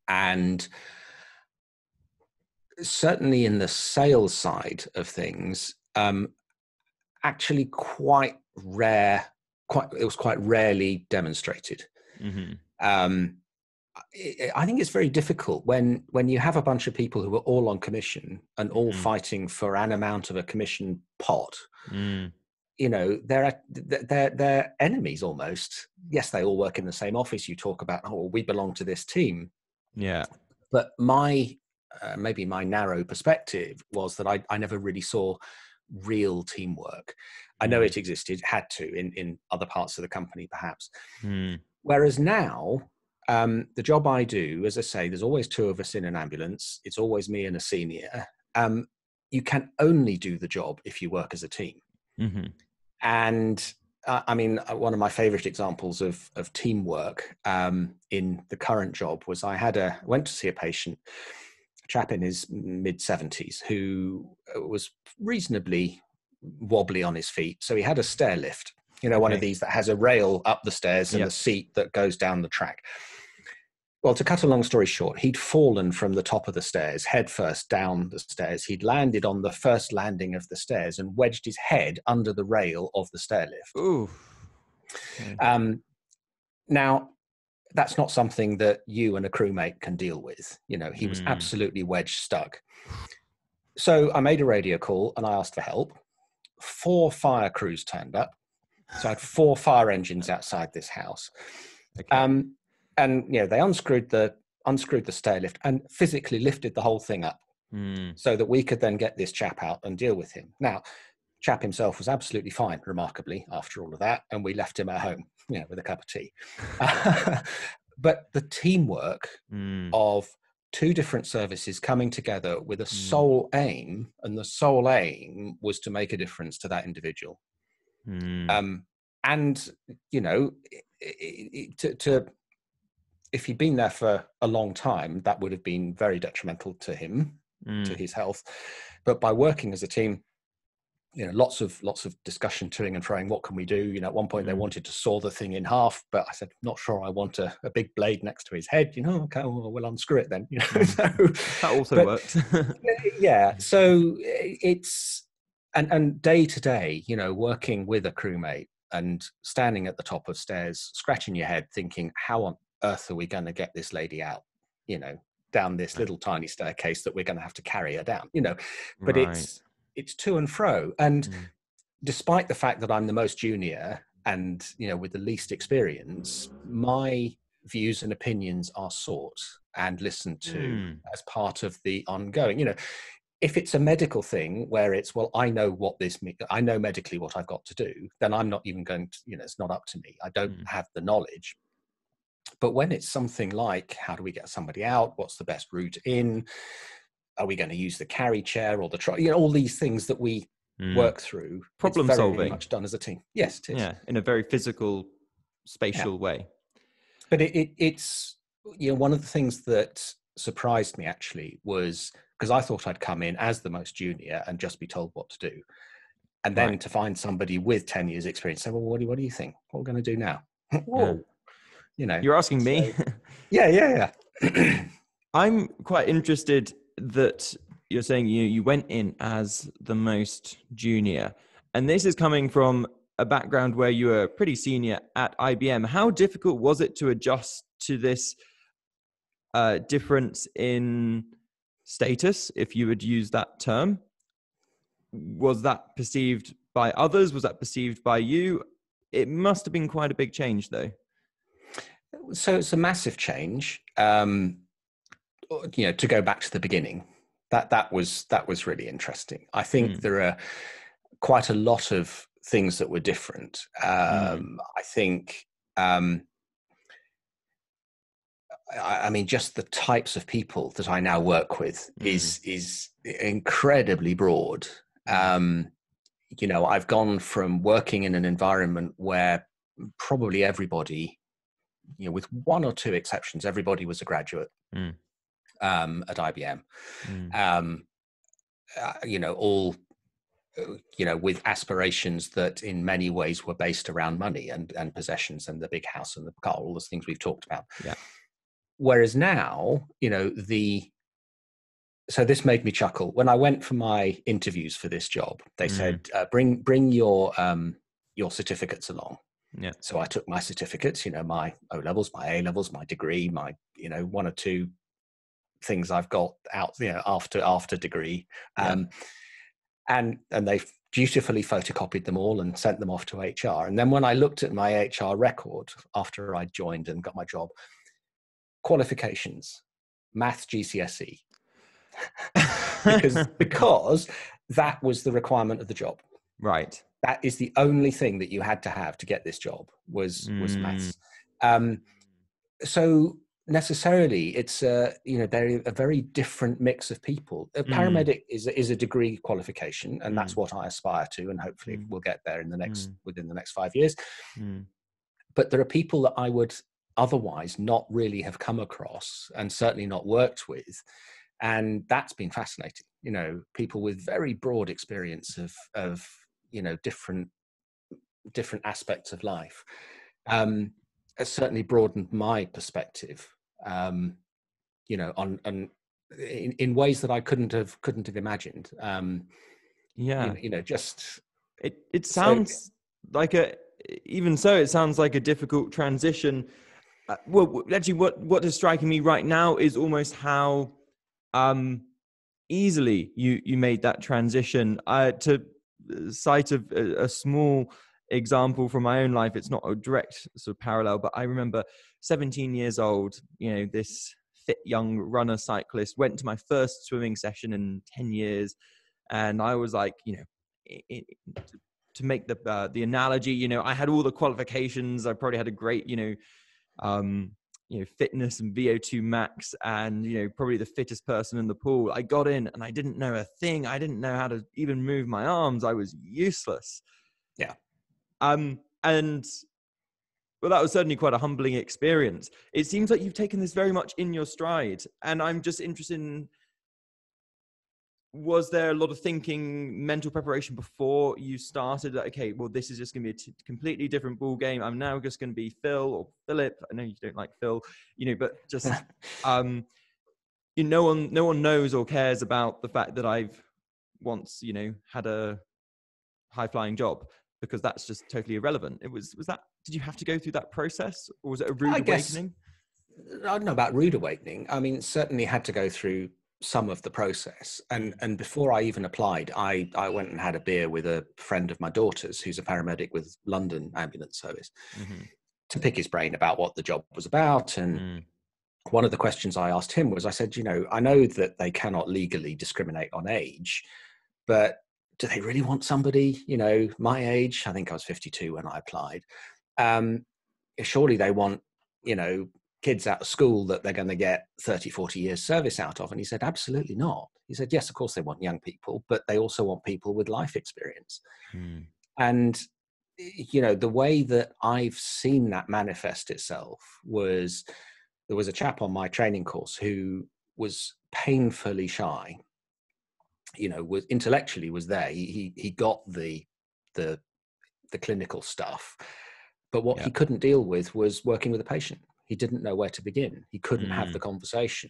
Speaker 2: and certainly in the sales side of things, um, actually quite rare. Quite it was quite rarely demonstrated. Mm-hmm. Um, I think it's very difficult when when you have a bunch of people who are all on commission and all mm. fighting for an amount of a commission pot. Mm you know they're they're they're enemies almost yes they all work in the same office you talk about oh well, we belong to this team
Speaker 1: yeah
Speaker 2: but my uh, maybe my narrow perspective was that I, I never really saw real teamwork i know mm. it existed had to in in other parts of the company perhaps mm. whereas now um, the job I do, as I say, there's always two of us in an ambulance. It's always me and a senior. Um, you can only do the job if you work as a team.
Speaker 1: Mm-hmm.
Speaker 2: And uh, I mean, uh, one of my favorite examples of, of teamwork um, in the current job was I had a went to see a patient, a chap in his mid seventies who uh, was reasonably wobbly on his feet. So he had a stair lift, you know, one of these that has a rail up the stairs and
Speaker 1: Yep.
Speaker 2: a seat that goes down the track. Well, to cut a long story short, he'd fallen from the top of the stairs, head first down the stairs. He'd landed on the first landing of the stairs and wedged his head under the rail of the stair lift.
Speaker 1: Ooh.
Speaker 2: Um, now, that's not something that you and a crewmate can deal with. You know, he was
Speaker 1: Mm.
Speaker 2: absolutely wedge stuck. So I made a radio call and I asked for help. Four fire crews turned up. So I had four fire engines outside this house.
Speaker 1: Okay.
Speaker 2: Um, and you know, they unscrewed the unscrewed the stair lift and physically lifted the whole thing up
Speaker 1: Mm.
Speaker 2: so that we could then get this chap out and deal with him. Now, chap himself was absolutely fine, remarkably, after all of that, and we left him at home, you know, with a cup of tea. but the teamwork
Speaker 1: Mm.
Speaker 2: of two different services coming together with a
Speaker 1: Mm.
Speaker 2: sole aim, and the sole aim was to make a difference to that individual.
Speaker 1: Mm.
Speaker 2: Um, and you know, i- i- i- to, to if he'd been there for a long time, that would have been very detrimental to him to
Speaker 1: Mm.
Speaker 2: his health. But by working as a team, you know, lots of lots of discussion, toing and froing. What can we do? You know, at one point they
Speaker 1: Mm.
Speaker 2: wanted to saw the thing in half, but I said, not sure. I want a, a big blade next to his head. You know, okay, well, we'll unscrew it then. You know,
Speaker 1: Mm.
Speaker 2: so
Speaker 1: That also
Speaker 2: but-
Speaker 1: worked.
Speaker 2: yeah. So it's and and day to day, you know, working with a crewmate and standing at the top of stairs, scratching your head, thinking, how on earth are we going to get this lady out? You know, down this little tiny staircase that we're going to have to carry her down. You know, but
Speaker 1: Right.
Speaker 2: it's it's to and fro and
Speaker 1: Mm.
Speaker 2: despite the fact that i'm the most junior and you know with the least experience my views and opinions are sought and listened to
Speaker 1: Mm.
Speaker 2: as part of the ongoing you know if it's a medical thing where it's well i know what this me- i know medically what i've got to do then i'm not even going to you know it's not up to me i don't
Speaker 1: Mm.
Speaker 2: have the knowledge but when it's something like how do we get somebody out what's the best route in are we going to use the carry chair or the truck? you know all these things that we
Speaker 1: Mm.
Speaker 2: work through
Speaker 1: Problem
Speaker 2: very
Speaker 1: solving.
Speaker 2: much done as a team yes it is
Speaker 1: Yeah, in a very physical, spatial way.
Speaker 2: but it, it, it's you know one of the things that surprised me actually was because i thought i'd come in as the most junior and just be told what to do and then
Speaker 1: Right.
Speaker 2: to find somebody with 10 years experience say well what do, what do you think what we're going to do now Whoa. You know
Speaker 1: You're asking me.
Speaker 2: yeah yeah yeah
Speaker 1: I'm quite interested that you're saying you you went in as the most junior, and this is coming from a background where you were pretty senior at IBM. How difficult was it to adjust to this uh, difference in status, if you would use that term? Was that perceived by others? Was that perceived by you? It must have been quite a big change, though.
Speaker 2: So it's a massive change um you know to go back to the beginning that that was that was really interesting. I think
Speaker 1: Mm.
Speaker 2: there are quite a lot of things that were different. Um i think um I, I mean just the types of people that i now work with is is incredibly broad. Um you know i've gone from working in an environment where probably everybody you know, with one or two exceptions, everybody was a graduate
Speaker 1: Mm.
Speaker 2: um, at IBM.
Speaker 1: Mm.
Speaker 2: Um, uh, you know, all uh, you know, with aspirations that in many ways were based around money and and possessions and the big house and the car, all those things we've talked about.
Speaker 1: Yeah.
Speaker 2: Whereas now, you know, the so this made me chuckle when I went for my interviews for this job. They
Speaker 1: Mm.
Speaker 2: said, uh, "Bring bring your um, your certificates along."
Speaker 1: Yeah.
Speaker 2: So I took my certificates, you know, my O levels, my A levels, my degree, my, you know, one or two things I've got out, you know, after after degree.
Speaker 1: Yeah.
Speaker 2: Um, and and they dutifully photocopied them all and sent them off to HR. And then when I looked at my HR record after I joined and got my job, qualifications, math GCSE, because because that was the requirement of the job
Speaker 1: right.
Speaker 2: That is the only thing that you had to have to get this job was was
Speaker 1: Mm.
Speaker 2: maths um so necessarily it's a you know they're a very different mix of people a
Speaker 1: Mm.
Speaker 2: paramedic is a, is a degree qualification and that's
Speaker 1: Mm.
Speaker 2: what i aspire to and hopefully
Speaker 1: Mm.
Speaker 2: we'll get there in the next
Speaker 1: Mm.
Speaker 2: within the next five years
Speaker 1: Mm.
Speaker 2: but there are people that i would otherwise not really have come across and certainly not worked with and that's been fascinating you know people with very broad experience of of you know different different aspects of life um has certainly broadened my perspective um you know on and in, in ways that i couldn't have couldn't have imagined um
Speaker 1: Yeah.
Speaker 2: you, know, you know just
Speaker 1: It it
Speaker 2: So-
Speaker 1: sounds like a even so it sounds like a difficult transition. Uh, well, actually, what what is striking me right now is almost how um, easily you you made that transition. Uh, to uh, cite a, a small example from my own life, it's not a direct sort of parallel, but I remember 17 years old. You know, this fit young runner cyclist went to my first swimming session in 10 years, and I was like, you know. i i to- to make the uh, the analogy, you know, I had all the qualifications. I probably had a great, you know, um, you know, fitness and VO2 max, and you know, probably the fittest person in the pool. I got in, and I didn't know a thing. I didn't know how to even move my arms. I was useless.
Speaker 2: Yeah.
Speaker 1: Um, and well, that was certainly quite a humbling experience. It seems like you've taken this very much in your stride, and I'm just interested in was there a lot of thinking mental preparation before you started that, okay well this is just going to be a t- completely different ball game i'm now just going to be phil or philip. I know you don't like phil you know but just um you know, no one no one knows or cares about the fact that i've once you know had a high flying job because that's just totally irrelevant. It was was that did you have to go through that process or was it a rude
Speaker 2: I guess-
Speaker 1: awakening?
Speaker 2: I don't know about rude awakening. I mean, certainly had to go through some of the process. And and before I even applied, I I went and had a beer with a friend of my daughter's who's a paramedic with London Ambulance Service
Speaker 1: Mhm.
Speaker 2: to pick his brain about what the job was about. And
Speaker 1: Mm.
Speaker 2: one of the questions I asked him was, I said, you know, I know that they cannot legally discriminate on age, but do they really want somebody, you know, my age? I think I was 52 when I applied. Um, surely they want, you know, kids out of school that they're going to get 30, 40 years service out of. And he said, absolutely not. He said, yes, of course they want young people, but they also want people with life experience.
Speaker 1: Mm.
Speaker 2: And, you know, the way that I've seen that manifest itself was there was a chap on my training course who was painfully shy you know was intellectually was there he he, he got the the the clinical stuff but what
Speaker 1: Yeah.
Speaker 2: he couldn't deal with was working with a patient he didn't know where to begin he couldn't have
Speaker 1: Mm.
Speaker 2: the conversation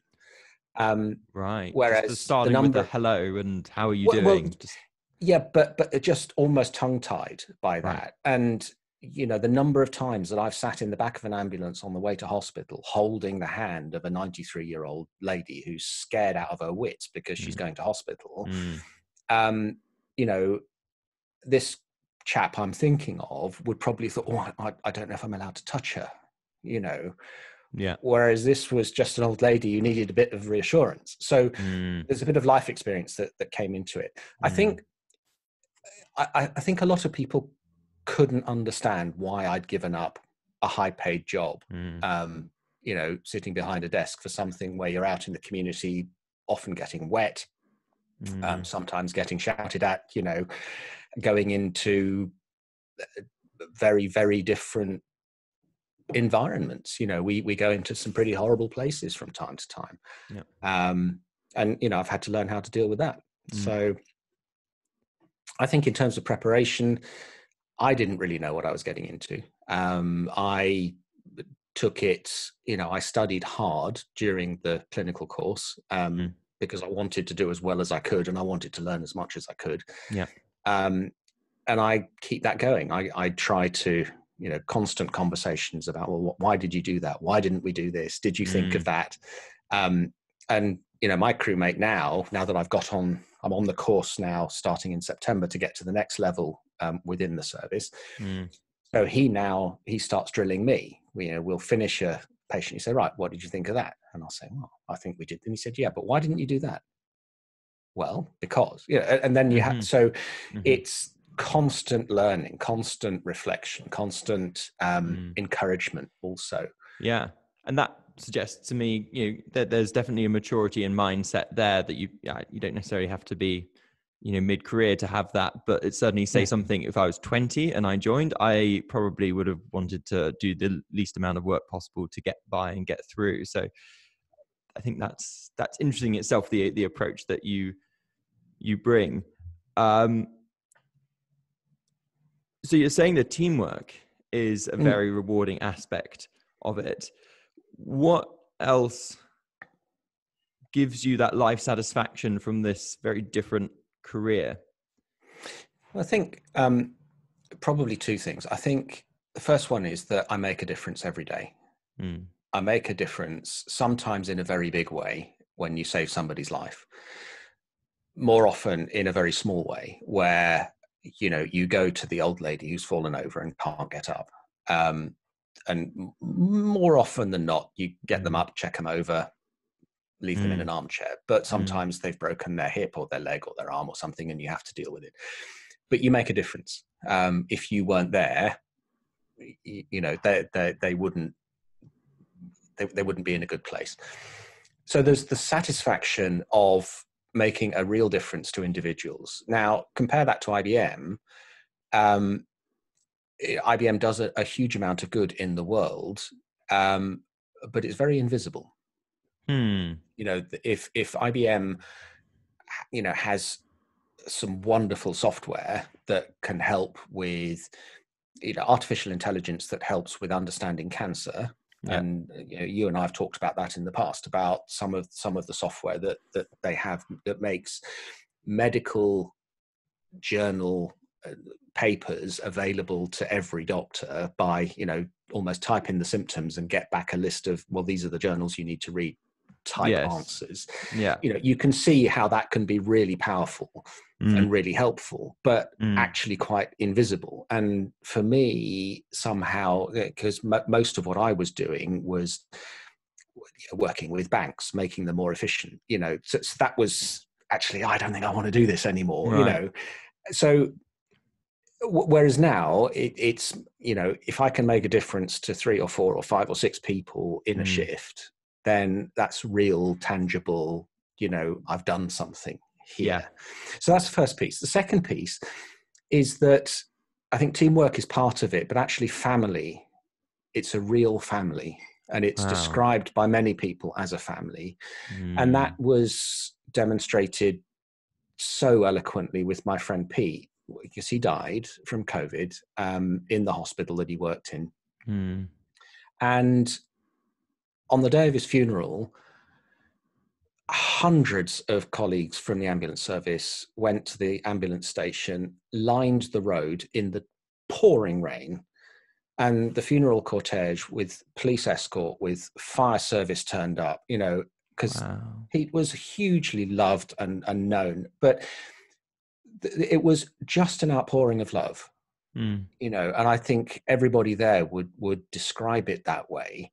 Speaker 2: um
Speaker 1: right
Speaker 2: Whereas
Speaker 1: the
Speaker 2: the
Speaker 1: starting with the hello and how are you
Speaker 2: Well- well,
Speaker 1: doing just
Speaker 2: yeah but but just almost tongue tied by
Speaker 1: Right.
Speaker 2: that and you know the number of times that i've sat in the back of an ambulance on the way to hospital holding the hand of a 93 year old lady who's scared out of her wits because she's
Speaker 1: Mm.
Speaker 2: going to hospital
Speaker 1: Mm.
Speaker 2: um, you know, this chap I'm thinking of would probably thought, oh, I, I don't know if I'm allowed to touch her, you know.
Speaker 1: yeah
Speaker 2: Whereas this was just an old lady who needed a bit of reassurance. So
Speaker 1: Mm.
Speaker 2: there's a bit of life experience that, that came into it. I
Speaker 1: Mm.
Speaker 2: think, I, I I think a lot of people couldn't understand why I'd given up a high paid job
Speaker 1: Mm.
Speaker 2: um, you know, sitting behind a desk for something where you're out in the community, often getting wet, um,
Speaker 1: Mm.
Speaker 2: sometimes getting shouted at, you know, going into uh, very, very different environments. You know, we we go into some pretty horrible places from time to time,
Speaker 1: Yeah.
Speaker 2: um, and you know, I've had to learn how to deal with that.
Speaker 1: Mm.
Speaker 2: So, I think in terms of preparation, I didn't really know what I was getting into. Um, I took it, you know, I studied hard during the clinical course um,
Speaker 1: Mm.
Speaker 2: because I wanted to do as well as I could and I wanted to learn as much as I could.
Speaker 1: Yeah.
Speaker 2: Um, and I keep that going. I, I try to, you know, constant conversations about, well, why did you do that? Why didn't we do this? Did you think
Speaker 1: Mm.
Speaker 2: of that? Um, and, you know, my crewmate now, now that I've got on, I'm on the course now starting in September to get to the next level um, within the service.
Speaker 1: Mm.
Speaker 2: So he now he starts drilling me. We, you know, we'll finish a patient. you say, right, what did you think of that? And I'll say, well, I think we did. And he said, yeah, but why didn't you do that? Well, because yeah, a- and then you have so
Speaker 1: Mhm.
Speaker 2: it's constant learning, constant reflection, constant um,
Speaker 1: Mm.
Speaker 2: encouragement. Also,
Speaker 1: Yeah. and that suggests to me you know that there's definitely a maturity and mindset there that you you don't necessarily have to be you know mid career to have that but it certainly say something if i was 20 and i joined i probably would have wanted to do the least amount of work possible to get by and get through so i think that's that's interesting itself the the approach that you you bring um so you're saying the teamwork is a mm. very mm. rewarding aspect of it what else gives you that life satisfaction from this very different career?
Speaker 2: I think um, probably two things. I think the first one is that I make a difference every day. Mm. I make a difference sometimes in a very big way when you save somebody's life. More often in a very small way where you know you go to the old lady who's fallen over and can't get up. Um, and more often than not, you get them mm. up, check them over, leave mm. them in an mm. armchair. But mm. sometimes mm. they've broken their hip or their leg or their arm or something, and you have to deal with it. But you make a difference. Um, if you weren't there, you, you know they, they they wouldn't they, they wouldn't be in a good place. So there's the satisfaction of making a real difference to individuals. Now compare that to IBM. Um, IBM does a, a, huge amount of good in the world, um, but it's very invisible. Hmm. You know, if if IBM, you know, has some wonderful software that can help with, you know, artificial intelligence that helps with understanding cancer, yeah. and you, know, you and I have talked about that in the past about some of some of the software that that they have that makes medical journal uh, papers available to every doctor by you know almost type in the symptoms and get back a list of well these are the journals you need to read type yes. answers
Speaker 1: yeah
Speaker 2: you know you can see how that can be really powerful mm. and really helpful but mm. actually quite invisible and for me somehow because m- most of what i was doing was working with banks making them more efficient you know so, so that was actually i don't think i want to do this anymore right. you know so whereas now it, it's you know if i can make a difference to three or four or five or six people in mm. a shift then that's real tangible you know i've done something here yeah. so that's the first piece the second piece is that i think teamwork is part of it but actually family it's a real family and it's wow. described by many people as a family mm. and that mm. was demonstrated so eloquently with my friend pete because he died from COVID um, in the hospital that he worked in. Mm. And on the day of his funeral, hundreds of colleagues from the ambulance service went to the ambulance station, lined the road in the pouring rain, and the funeral cortege with police escort, with fire service turned up, you know, because wow. he was hugely loved and, and known. But it was just an outpouring of love mm. you know and i think everybody there would would describe it that way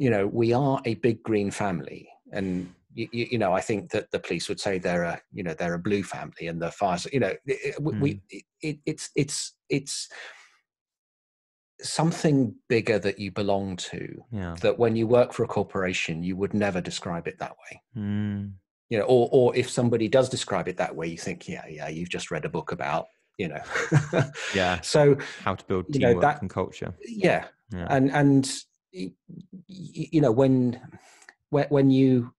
Speaker 2: you know we are a big green family and you, you, know i think that the police would say they're a you know they're a blue family and the fires you know it, mm. we it, it's it's it's something bigger that you belong to yeah. that when you work for a corporation you would never describe it that way mm you know or or if somebody does describe it that way you think yeah yeah you've just read a book about you know
Speaker 1: yeah
Speaker 2: so
Speaker 1: how to build teamwork you know, that, and culture
Speaker 2: yeah. yeah and and you know when when you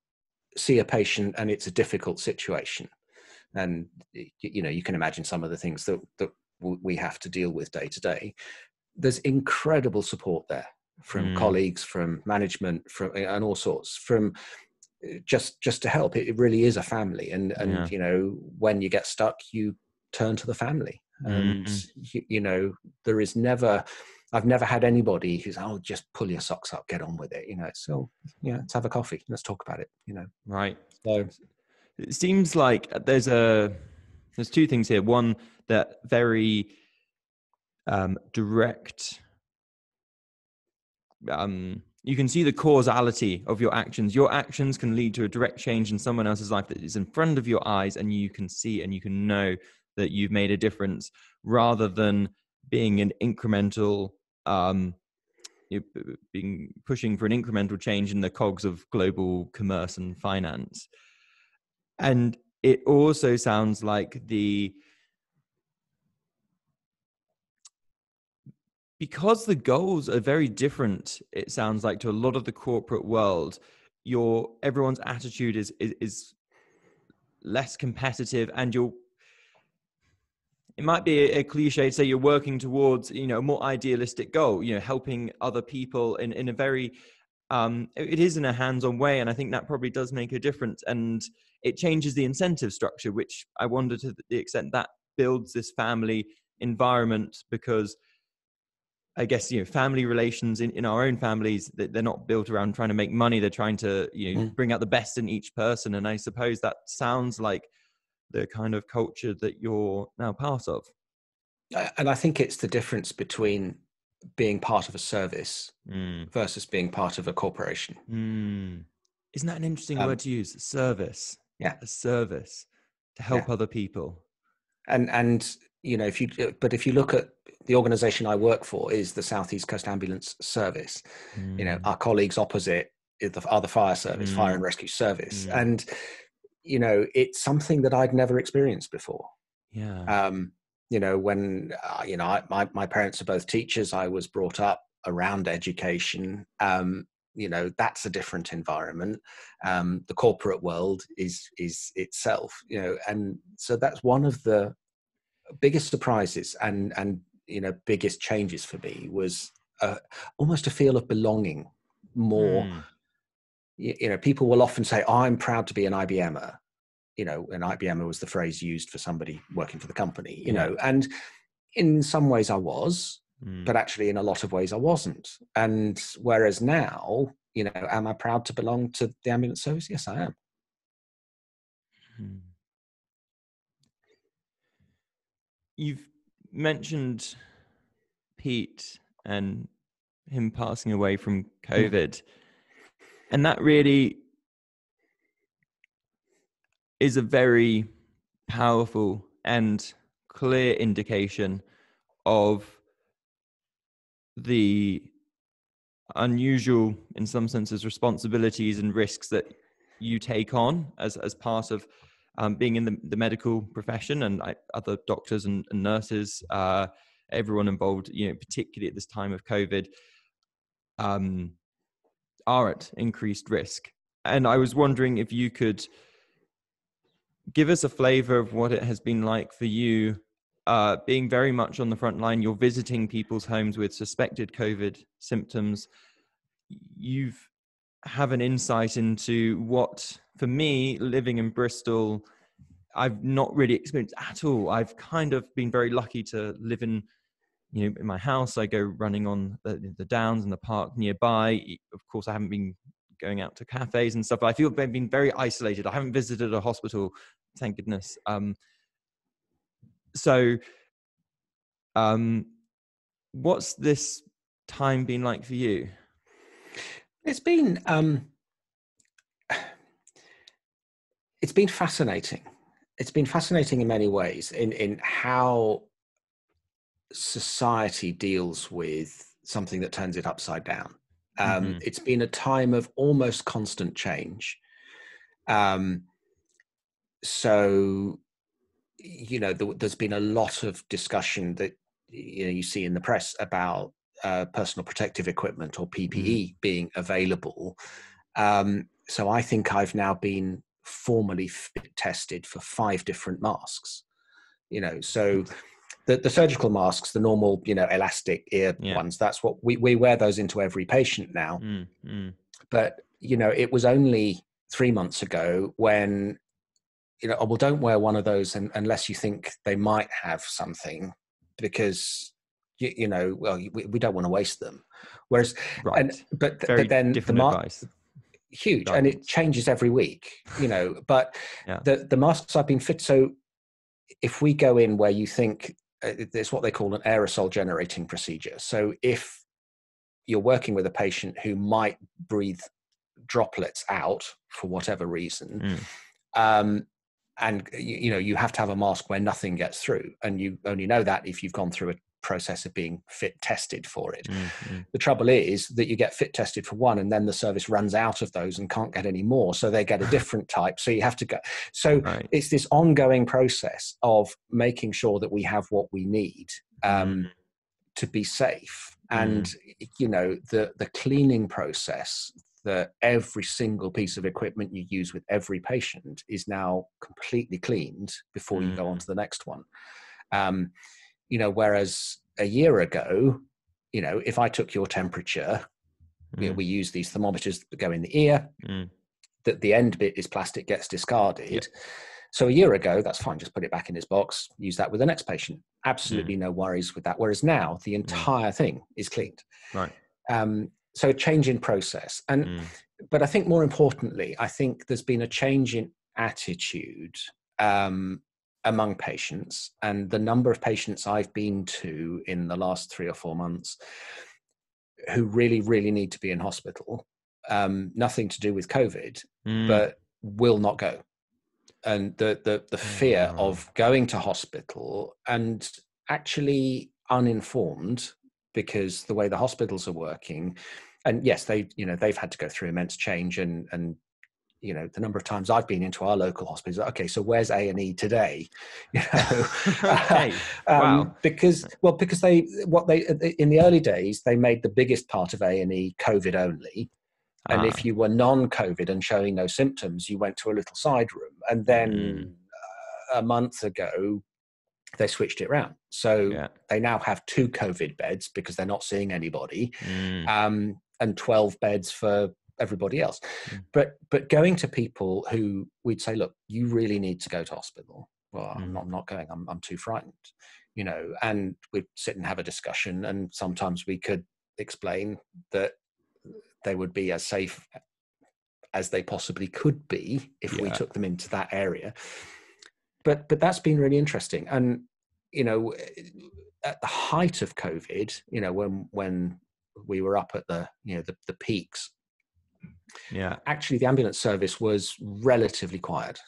Speaker 2: see a patient and it's a difficult situation and you know you can imagine some of the things that that we have to deal with day to day there's incredible support there from mm. colleagues from management from and all sorts from just just to help it, really is a family and and yeah. you know when you get stuck you turn to the family and mm you, you, know there is never i've never had anybody who's oh just pull your socks up get on with it you know so yeah let's have a coffee let's talk about it you know.
Speaker 1: Right. So it seems like there's a there's two things here. One that very um direct um you can see the causality of your actions. Your actions can lead to a direct change in someone else's life that is in front of your eyes, and you can see and you can know that you've made a difference rather than being an incremental um, being pushing for an incremental change in the cogs of global commerce and finance. And it also sounds like the because the goals are very different it sounds like to a lot of the corporate world your everyone's attitude is is, is less competitive and you're it might be a, cliche to say you're working towards you know a more idealistic goal you know helping other people in in a very um it is in a hands-on way and i think that probably does make a difference and it changes the incentive structure which i wonder to the extent that builds this family environment because I guess you know family relations in, in our own families that they're not built around trying to make money. They're trying to you know mm. bring out the best in each person, and I suppose that sounds like the kind of culture that you're now part of.
Speaker 2: And I think it's the difference between being part of a service mm. versus being part of a corporation.
Speaker 1: Mm. Isn't that an interesting um, word to use? Service.
Speaker 2: Yeah,
Speaker 1: a service to help yeah. other people.
Speaker 2: And and you know if you but if you look at the organization I work for is the Southeast Coast Ambulance Service. Mm. You know, mm. our colleagues opposite are the fire service, mm. fire and rescue service, mm. and you know, it's something that I'd never experienced before.
Speaker 1: Yeah.
Speaker 2: Um, you know, when uh, you know, I, my my parents are both teachers. I was brought up around education. Um, you know, that's a different environment. Um, the corporate world is is itself. You know, and so that's one of the biggest surprises and and you know biggest changes for me was uh, almost a feel of belonging more mm. You, you, know people will often say oh, i'm proud to be an ibmer you know an ibmer was the phrase used for somebody working for the company you yeah. know and in some ways i was mm. but actually in a lot of ways i wasn't and whereas now you know am i proud to belong to the ambulance service yes i am mm.
Speaker 1: you've mentioned Pete and him passing away from hmm. COVID, and that really is a very powerful and clear indication of the unusual in some senses responsibilities and risks that you take on as as part of um, being in the, the medical profession. And I, other doctors and, and nurses, uh, everyone involved, you know, particularly at this time of COVID, um, are at increased risk. And I was wondering if you could give us a flavor of what it has been like for you, uh, being very much on the front line. You're visiting people's homes with suspected COVID symptoms. You've have an insight into what, for me, living in Bristol, I've not really experienced at all. I've kind of been very lucky to live in, you know, in my house. I go running on the, the downs and the park nearby. Of course, I haven't been going out to cafes and stuff. I feel I've been very isolated. I haven't visited a hospital, thank goodness. Um, so, um, what's this time been like for you?
Speaker 2: It's been um, it's been fascinating. It's been fascinating in many ways in in how society deals with something that turns it upside down. Um, mm-hmm. It's been a time of almost constant change. Um, so, you know, there, has been a lot of discussion that you know you see in the press about uh, personal protective equipment or PPE mm. being available. Um, so I think I've now been formally fit tested for five different masks. You know, so the, the surgical masks, the normal, you know, elastic ear yeah. ones, that's what we, we wear those into every patient now. Mm, mm. But, you know, it was only three months ago when, you know, oh, well, don't wear one of those unless you think they might have something because you, you know, well, we, we, don't want to waste them. Whereas, right. and, but, but then the mask, huge, and it changes every week, you know. But yeah. the the masks I've been fit. So if we go in where you think it's what they call an aerosol generating procedure. So if you're working with a patient who might breathe droplets out for whatever reason, mm. um, and you, you, know you have to have a mask where nothing gets through, and you only know that if you've gone through a process of being fit tested for it.
Speaker 1: Mm,
Speaker 2: The trouble is that you get fit tested for one, and then the service runs out of those and can't get any more, so they get a different type. So you have to go. So
Speaker 1: Right.
Speaker 2: it's this ongoing process of making sure that we have what we need um, to be safe and you know the the cleaning process that every single piece of equipment you use with every patient is now completely cleaned before you go on to the next one um, you know whereas a year ago you know if i took your temperature you know,
Speaker 1: Mm,
Speaker 2: we use these thermometers that go in the ear
Speaker 1: mm.
Speaker 2: that the end bit is plastic gets discarded. So a year ago, that's fine. Just put it back in his box. Use that with the next patient. Absolutely no worries with that. Whereas now, the entire thing is cleaned.
Speaker 1: Right.
Speaker 2: Um, so a change in process, and
Speaker 1: Mm.
Speaker 2: but I think more importantly, I think there's been a change in attitude um, among patients, and the number of patients I've been to in the last three or four months who really, really need to be in hospital. Um, nothing to do with COVID,
Speaker 1: Mm.
Speaker 2: but will not go and the the, the fear
Speaker 1: Oh.
Speaker 2: of going to hospital and actually uninformed because the way the hospitals are working and yes they you know they've had to go through immense change and and you know the number of times i've been into our local hospitals okay so where's a&e today you know
Speaker 1: okay.
Speaker 2: um,
Speaker 1: Wow.
Speaker 2: because well because they what they in the early days they made the biggest part of a&e covid only and
Speaker 1: Ah,
Speaker 2: if you were non-COVID and showing no symptoms, you went to a little side room. And then
Speaker 1: Mm.
Speaker 2: uh, a month ago, they switched it around. So
Speaker 1: yeah.
Speaker 2: they now have two COVID beds because they're not seeing anybody,
Speaker 1: Mm,
Speaker 2: um, and twelve beds for everybody else.
Speaker 1: Mm.
Speaker 2: But but going to people who we'd say, look, you really need to go to hospital. Well, I'm
Speaker 1: Mm.
Speaker 2: not, I'm not going. I'm I'm too frightened. You know, and we'd sit and have a discussion, and sometimes we could explain that they would be as safe as they possibly could be if we took them into that area but but that's been really interesting and you know at the height of covid you know when when we were up at the you know the, the peaks
Speaker 1: yeah.
Speaker 2: actually the ambulance service was relatively quiet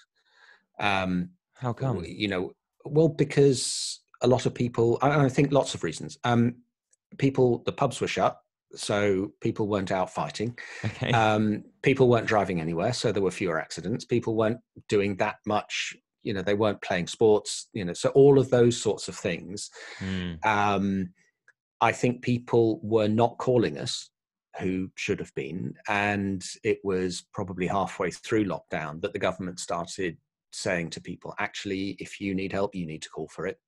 Speaker 2: um
Speaker 1: How come?
Speaker 2: you know well because a lot of people i, I think lots of reasons um people the pubs were shut so people weren't out fighting
Speaker 1: Okay.
Speaker 2: um, people weren't driving anywhere, so there were fewer accidents. People weren't doing that much, you know, they weren't playing sports, you know, so all of those sorts of things.
Speaker 1: Mm,
Speaker 2: Um, I think people were not calling us who should have been, and it was probably halfway through lockdown that the government started saying to people, actually, if you need help, you need to call for it.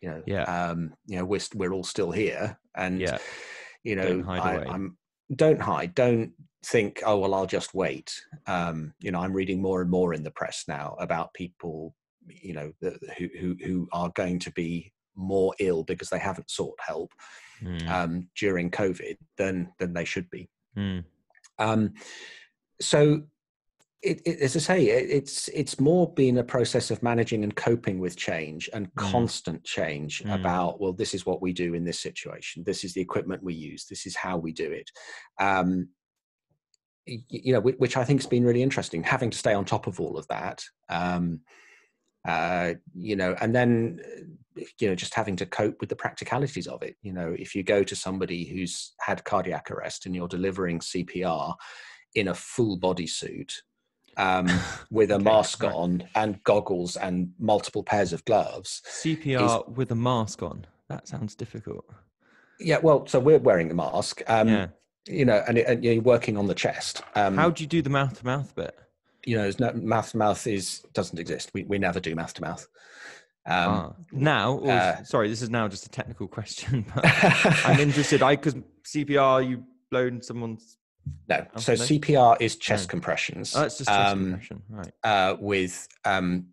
Speaker 2: You know,
Speaker 1: Yeah.
Speaker 2: um, you know, we're we're all still here, and
Speaker 1: yeah.
Speaker 2: you know
Speaker 1: Don't hide
Speaker 2: I, I'm, don't hide don't think oh well i'll just wait um you know i'm reading more and more in the press now about people you know the, who who who are going to be more ill because they haven't sought help
Speaker 1: Mm,
Speaker 2: um during covid than than they should be
Speaker 1: mm,
Speaker 2: um so it, it, as I say, it, it's it's more been a process of managing and coping with change and
Speaker 1: Mm.
Speaker 2: constant change
Speaker 1: Mm.
Speaker 2: about well, this is what we do in this situation. This is the equipment we use. This is how we do it. Um, you know, which, I think has been really interesting. Having to stay on top of all of that, um, uh, you know, and then you know, just having to cope with the practicalities of it. You know, if you go to somebody who's had cardiac arrest and you're delivering CPR in a full body suit um, with a
Speaker 1: Okay,
Speaker 2: mask
Speaker 1: right.
Speaker 2: on and goggles and multiple pairs of gloves.
Speaker 1: CPR with a mask on. That sounds difficult.
Speaker 2: Yeah, well, so we're wearing a mask, um,
Speaker 1: yeah.
Speaker 2: you know, and, it, and you're working on the chest. Um,
Speaker 1: How do you do the mouth to mouth bit?
Speaker 2: you know, no, mouth to mouth is doesn't exist. We we never do mouth to mouth. Um,
Speaker 1: ah. Now, or,
Speaker 2: uh,
Speaker 1: sorry, this is now just a technical question, but I'm interested. I because CPR, you blown someone's.
Speaker 2: no, so? CPR is chest
Speaker 1: No.
Speaker 2: compressions.
Speaker 1: Oh, that's just chest
Speaker 2: um,
Speaker 1: compression, right?
Speaker 2: uh, with um,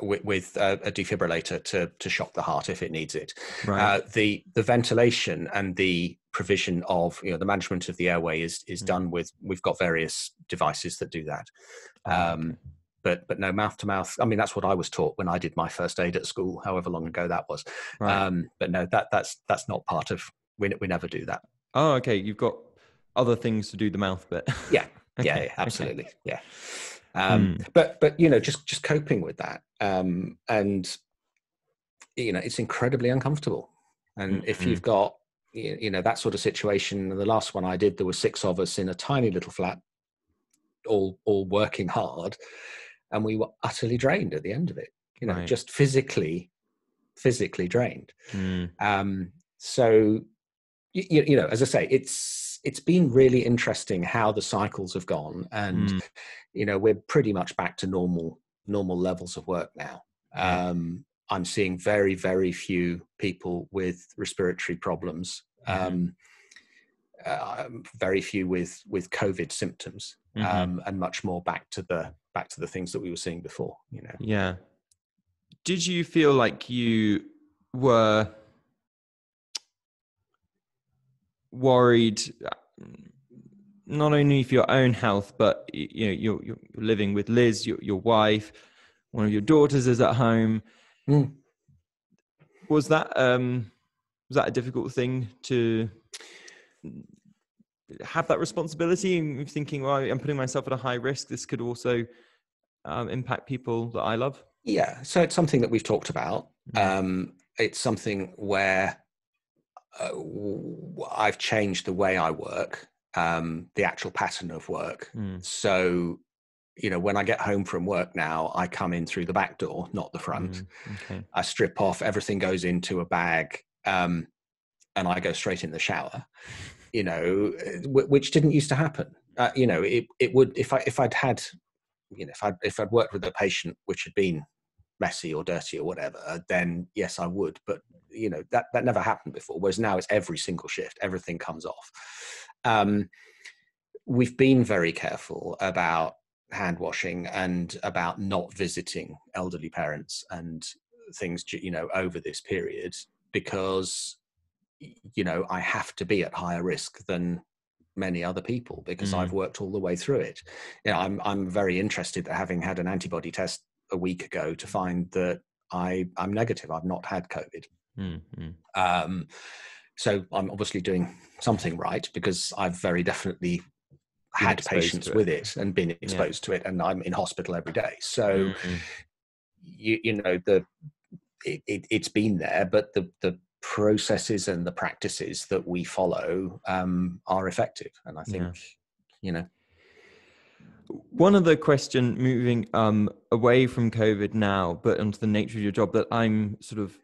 Speaker 2: with, with uh, a defibrillator to to shock the heart if it needs it.
Speaker 1: Right.
Speaker 2: Uh, the the ventilation and the provision of you know the management of the airway is is
Speaker 1: Mm.
Speaker 2: done with we've got various devices that do that.
Speaker 1: Ah,
Speaker 2: um,
Speaker 1: okay.
Speaker 2: But but no mouth to mouth. I mean that's what I was taught when I did my first aid at school, however long ago that was.
Speaker 1: right.
Speaker 2: Um, but no, that that's that's not part of. We we never do that.
Speaker 1: oh, okay. You've got other things to do the mouth bit.
Speaker 2: Yeah,
Speaker 1: Okay,
Speaker 2: yeah,
Speaker 1: okay.
Speaker 2: yeah, absolutely, yeah. Um,
Speaker 1: Hmm.
Speaker 2: But but you know, just just coping with that, um, and you know, it's incredibly uncomfortable. And
Speaker 1: Mm,
Speaker 2: if
Speaker 1: mm.
Speaker 2: you've got you know that sort of situation, the last one I did, there were six of us in a tiny little flat, all all working hard, and we were utterly drained at the end of it. You know,
Speaker 1: Right.
Speaker 2: just physically, physically drained.
Speaker 1: Mm,
Speaker 2: Um, so, you, you know, as I say, it's it's been really interesting how the cycles have gone, and
Speaker 1: mm,
Speaker 2: you know, we're pretty much back to normal normal levels of work now.
Speaker 1: Yeah.
Speaker 2: Um, I'm seeing very very few people with respiratory problems.
Speaker 1: Mhm.
Speaker 2: Um, uh, very few with with COVID symptoms,
Speaker 1: mhm.
Speaker 2: um, and much more back to the back to the things that we were seeing before. You know.
Speaker 1: Yeah. Did you feel like you were worried uh, not only for your own health, but you know you're, you're living with Liz, your, your wife, one of your daughters is at home.
Speaker 2: Mm.
Speaker 1: Was that um, was that a difficult thing to have that responsibility and thinking, well, I'm putting myself at a high risk. This could also um, impact people that I love.
Speaker 2: Yeah, so it's something that we've talked about.
Speaker 1: Mm.
Speaker 2: Um, it's something where uh, I've changed the way I work, um, the actual pattern of work.
Speaker 1: Mm,
Speaker 2: So, you know, when I get home from work now, I come in through the back door, not the front.
Speaker 1: mm, okay.
Speaker 2: I strip off, everything goes into a bag, um, and I go straight in the shower. You know, which didn't used to happen. Uh, you know, it it would if I if I'd had, you know, if I if I'd worked with a patient which had been messy or dirty or whatever, then yes, I would. But you know, that that never happened before. Whereas now it's every single shift, everything comes off. Um, we've been very careful about hand washing and about not visiting elderly parents and things you know over this period because you know i have to be at higher risk than many other people because
Speaker 1: Mm.
Speaker 2: i've worked all the way through it you know, i'm i'm very interested that having had an antibody test a week ago to find that i i'm negative i've not had covid
Speaker 1: Mm, mm,
Speaker 2: um, so I'm obviously doing something right because I've very definitely had patients
Speaker 1: it.
Speaker 2: with it and been exposed to it, and I'm in hospital every day. So
Speaker 1: mm, mm.
Speaker 2: you you know the it, it, it's been there, but the the processes and the practices that we follow um, are effective, and I think
Speaker 1: Yeah.
Speaker 2: you know
Speaker 1: One other question, moving um, away from COVID now, but onto the nature of your job that I'm sort of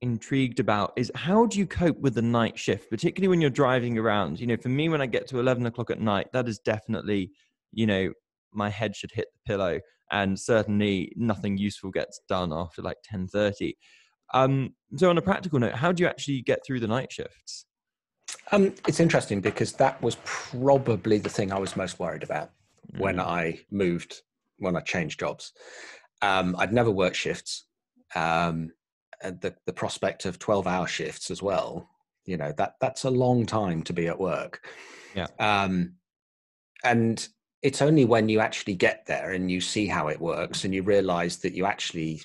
Speaker 1: intrigued about is how do you cope with the night shift, particularly when you're driving around? You know, for me, when I get to 11 o'clock at night, that is definitely, you know, my head should hit the pillow, and certainly nothing useful gets done after like 10:30. Um, so, on a practical note, how do you actually get through the night shifts?
Speaker 2: Um, it's interesting because that was probably the thing I was most worried about when
Speaker 1: Mm,
Speaker 2: I moved, when I changed jobs. Um, I'd never worked shifts. Um, and the, the prospect of 12 hour shifts as well, you know, that that's a long time to be at work.
Speaker 1: Yeah.
Speaker 2: Um, and it's only when you actually get there and you see how it works and you realize that you actually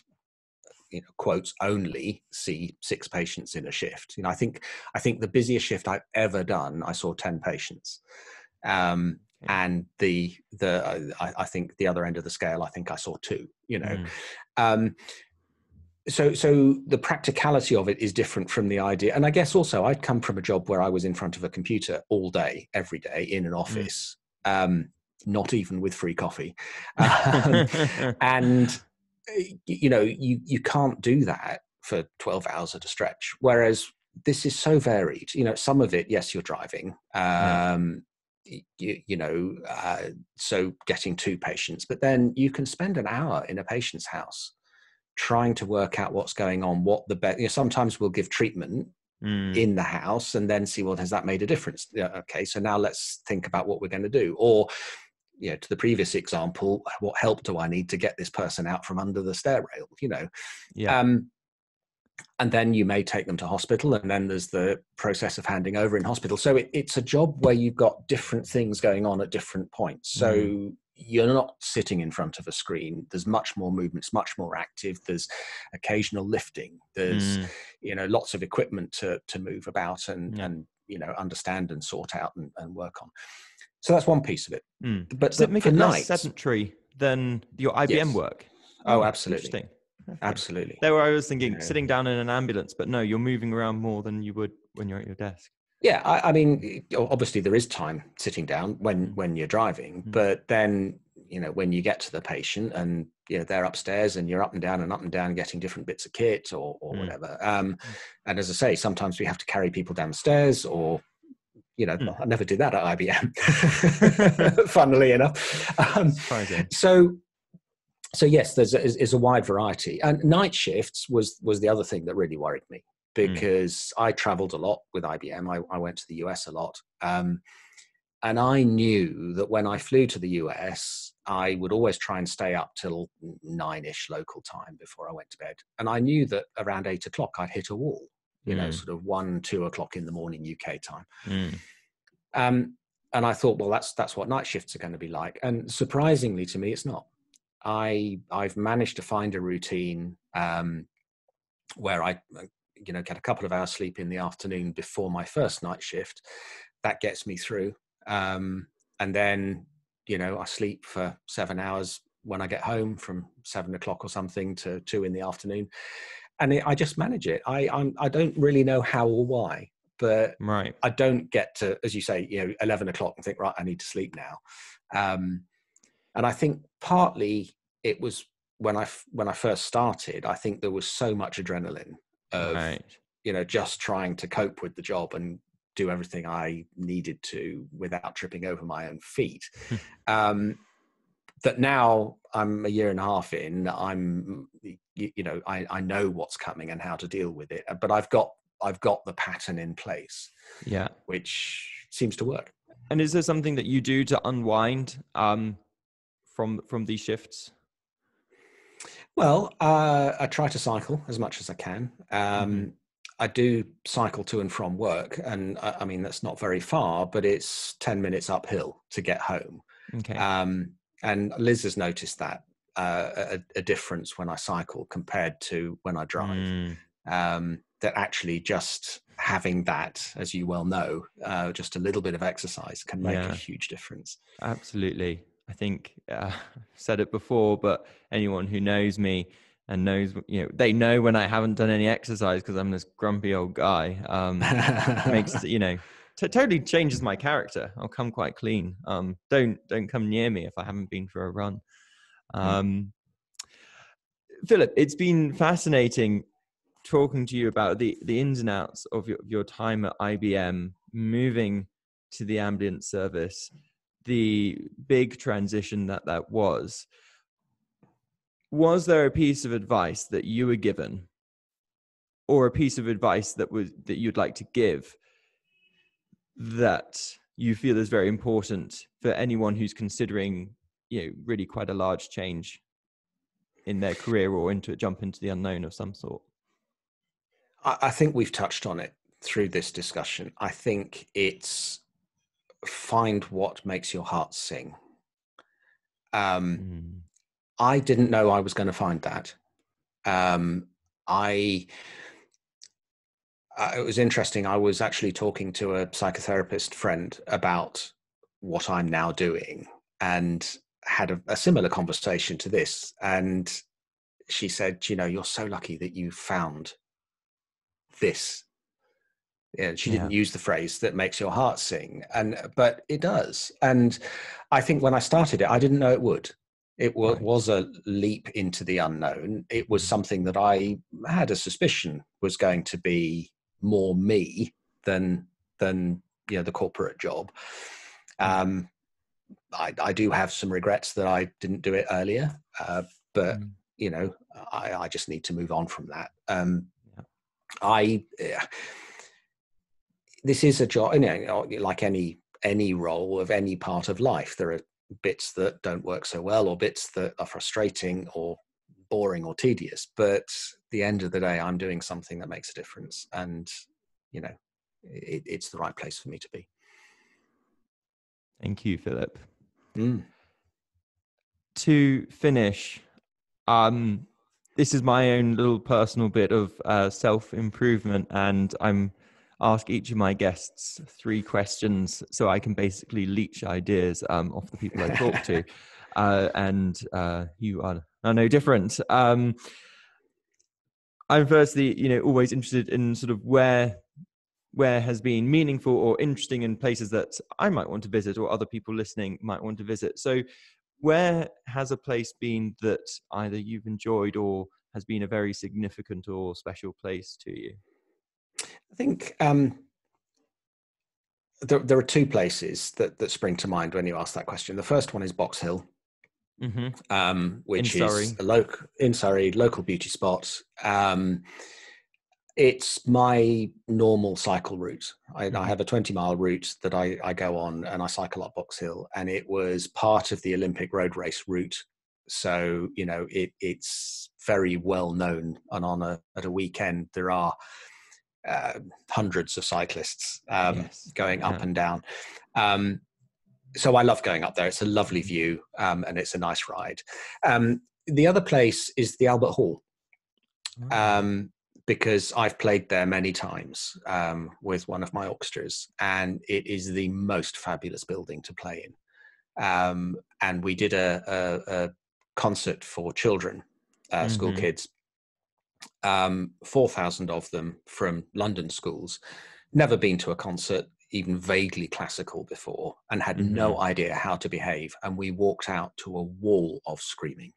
Speaker 2: you know quotes only see six patients in a shift. You know i think i think the busiest shift i've ever done i saw 10 patients. Um and the the uh, I, I think the other end of the scale i think i saw two you know.
Speaker 1: Mm,
Speaker 2: um so so the practicality of it is different from the idea and i guess also i'd come from a job where i was in front of a computer all day every day in an office um not even with free coffee. Um, and you know you you can't do that for 12 hours at a stretch whereas this is so varied you know some of it yes you're driving
Speaker 1: Yeah.
Speaker 2: um you, you know uh, so getting two patients but then you can spend an hour in a patient's house trying to work out what's going on what the best you know, sometimes we'll give treatment
Speaker 1: mm,
Speaker 2: in the house and then see well has that made a difference? Yeah, okay so now let's think about what we're going to do. Or you know to the previous example what help do i need to get this person out from under the stair rail you know?
Speaker 1: Yeah.
Speaker 2: um and then you may take them to hospital and then there's the process of handing over in hospital. So it, it's a job where you've got different things going on at different points. So
Speaker 1: Mm.
Speaker 2: you're not sitting in front of a screen. There's much more movement it's much more active. There's occasional lifting. There's
Speaker 1: mm,
Speaker 2: you know lots of equipment to to move about and
Speaker 1: Yeah.
Speaker 2: and you know understand and sort out and, and work on so that's one piece of it
Speaker 1: mm.
Speaker 2: but
Speaker 1: Does it make it less sedentary than your IBM
Speaker 2: Yes.
Speaker 1: work?
Speaker 2: Oh, absolutely.
Speaker 1: Interesting.
Speaker 2: absolutely.
Speaker 1: There I was thinking
Speaker 2: Yeah.
Speaker 1: sitting down in an ambulance, but no, you're moving around more than you would when you're at your desk.
Speaker 2: Yeah, I, I mean, obviously there is time sitting down when
Speaker 1: Mm.
Speaker 2: when you're driving,
Speaker 1: Mm.
Speaker 2: but then you know when you get to the patient and you know they're upstairs and you're up and down and up and down getting different bits of kit or or
Speaker 1: Mm.
Speaker 2: whatever. Um, and as I say, sometimes we have to carry people downstairs or. You know,
Speaker 1: Mm.
Speaker 2: I never did that at IBM. Funnily enough, um, so so yes there's a, is, is a wide variety. And night shifts was was the other thing that really worried me because i traveled a lot with ibm I, I went to the us a lot. Um, and i knew that when i flew to the us i would always try and stay up till nine-ish local time before i went to bed. And i knew that around eight o'clock i'd hit a wall you know
Speaker 1: Mm.
Speaker 2: sort of one two o'clock in the morning uk time
Speaker 1: Mm.
Speaker 2: um, and I thought, well, that's that's what night shifts are going to be like. And surprisingly to me, it's not. I I've managed to find a routine um, where I, you know, get a couple of hours sleep in the afternoon before my first night shift. That gets me through, um, and then you know I sleep for seven hours when I get home from seven o'clock or something to two in the afternoon, and it, I just manage it. I I'm, I don't really know how or why, but
Speaker 1: Right.
Speaker 2: I don't get to, as you say, you know, eleven o'clock and think, right, I need to sleep now. Um, and I think partly it was when I when I first started. I think there was so much adrenaline of
Speaker 1: Right.
Speaker 2: you know just trying to cope with the job and do everything I needed to without tripping over my own feet. um, that now I'm a year and a half in, I'm you, you know I, I know what's coming and how to deal with it, but I've got I've got the pattern in place
Speaker 1: Yeah.
Speaker 2: which seems to work.
Speaker 1: And is there something that you do to unwind um, from from these shifts?
Speaker 2: Well, uh, I try to cycle as much as I can. Um,
Speaker 1: Mhm.
Speaker 2: I do cycle to and from work, and I, I mean that's not very far, but it's ten minutes uphill to get home.
Speaker 1: Okay.
Speaker 2: Um, and Liz has noticed that uh, a, a difference when I cycle compared to when I drive.
Speaker 1: Mm.
Speaker 2: Um, that actually just having that, as you well know, uh, just a little bit of exercise can make
Speaker 1: Yeah.
Speaker 2: a huge difference.
Speaker 1: Absolutely. I think uh, I've said it before, but anyone who knows me and knows, you know, they know when I haven't done any exercise because I'm this grumpy old guy. Um, makes you know, t- totally changes my character. I'll come quite clean. Um, don't don't come near me if I haven't been for a run. Um, Philip, it's been fascinating talking to you about the the ins and outs of your, your time at IBM, moving to the ambulance service, the big transition that that was. Was there a piece of advice that you were given, or a piece of advice that was that you'd like to give that you feel is very important for anyone who's considering, you know, really quite a large change in their career or into a jump into the unknown of some sort?
Speaker 2: I, I think we've touched on it through this discussion. I think it's find what makes your heart sing. Um,
Speaker 1: Mm.
Speaker 2: I didn't know I was going to find that. Um, I, uh, it was interesting. I was actually talking to a psychotherapist friend about what I'm now doing and had a, a similar conversation to this. And she said, You know, you're so lucky that you found this. Yeah, she didn't use the phrase that makes your heart sing, and but it does. And I think when I started it, I didn't know it would. It wa-
Speaker 1: Right.
Speaker 2: was a leap into the unknown. It was something that I had a suspicion was going to be more me than than you know the corporate job. Um, I, I do have some regrets that I didn't do it earlier, uh, but
Speaker 1: Mm.
Speaker 2: you know I, I just need to move on from that. Um,
Speaker 1: Yeah.
Speaker 2: I eh, this is a job, you know, like any any role of any part of life. There are bits that don't work so well, or bits that are frustrating, or boring, or tedious. But the end of the day, I'm doing something that makes a difference, and you know, it, it's the right place for me to be.
Speaker 1: Thank you, Philip.
Speaker 2: Mm.
Speaker 1: To finish, um, this is my own little personal bit of uh, self improvement, and I'm ask each of my guests three questions so I can basically leech ideas um, off the people I talk to. Uh, and uh, you are, are no different. Um, I'm firstly, you know, always interested in sort of where where has been meaningful or interesting in places that I might want to visit or other people listening might want to visit. So, where has a place been that either you've enjoyed or has been a very significant or special place to you?
Speaker 2: I think um, there, there, are two places that, that spring to mind when you ask that question. The first one is Box Hill, mm-hmm. um, which in is Surrey. a local in Surrey, local beauty spot. Um, it's my normal cycle route. I, I, mm-hmm. have a 20 mile route that I, I go on and I cycle up Box Hill, and it was part of the Olympic road race route. So, you know, it, it's very well known. And on a, at a weekend, there are uh, hundreds of cyclists um, yes. going up yeah. and down. Um, so I love going up there. It's a lovely view um, and it's a nice ride. Um, the other place is the Albert Hall. Oh because I've played there many times um, with one of my orchestras, and it is the most fabulous building to play in. Um, and we did a, a, a concert for children, uh, mm-hmm. school kids, um, 4,000 of them from London schools, never been to a concert, even vaguely classical before, and had mm-hmm. no idea how to behave. And we walked out to a wall of screaming.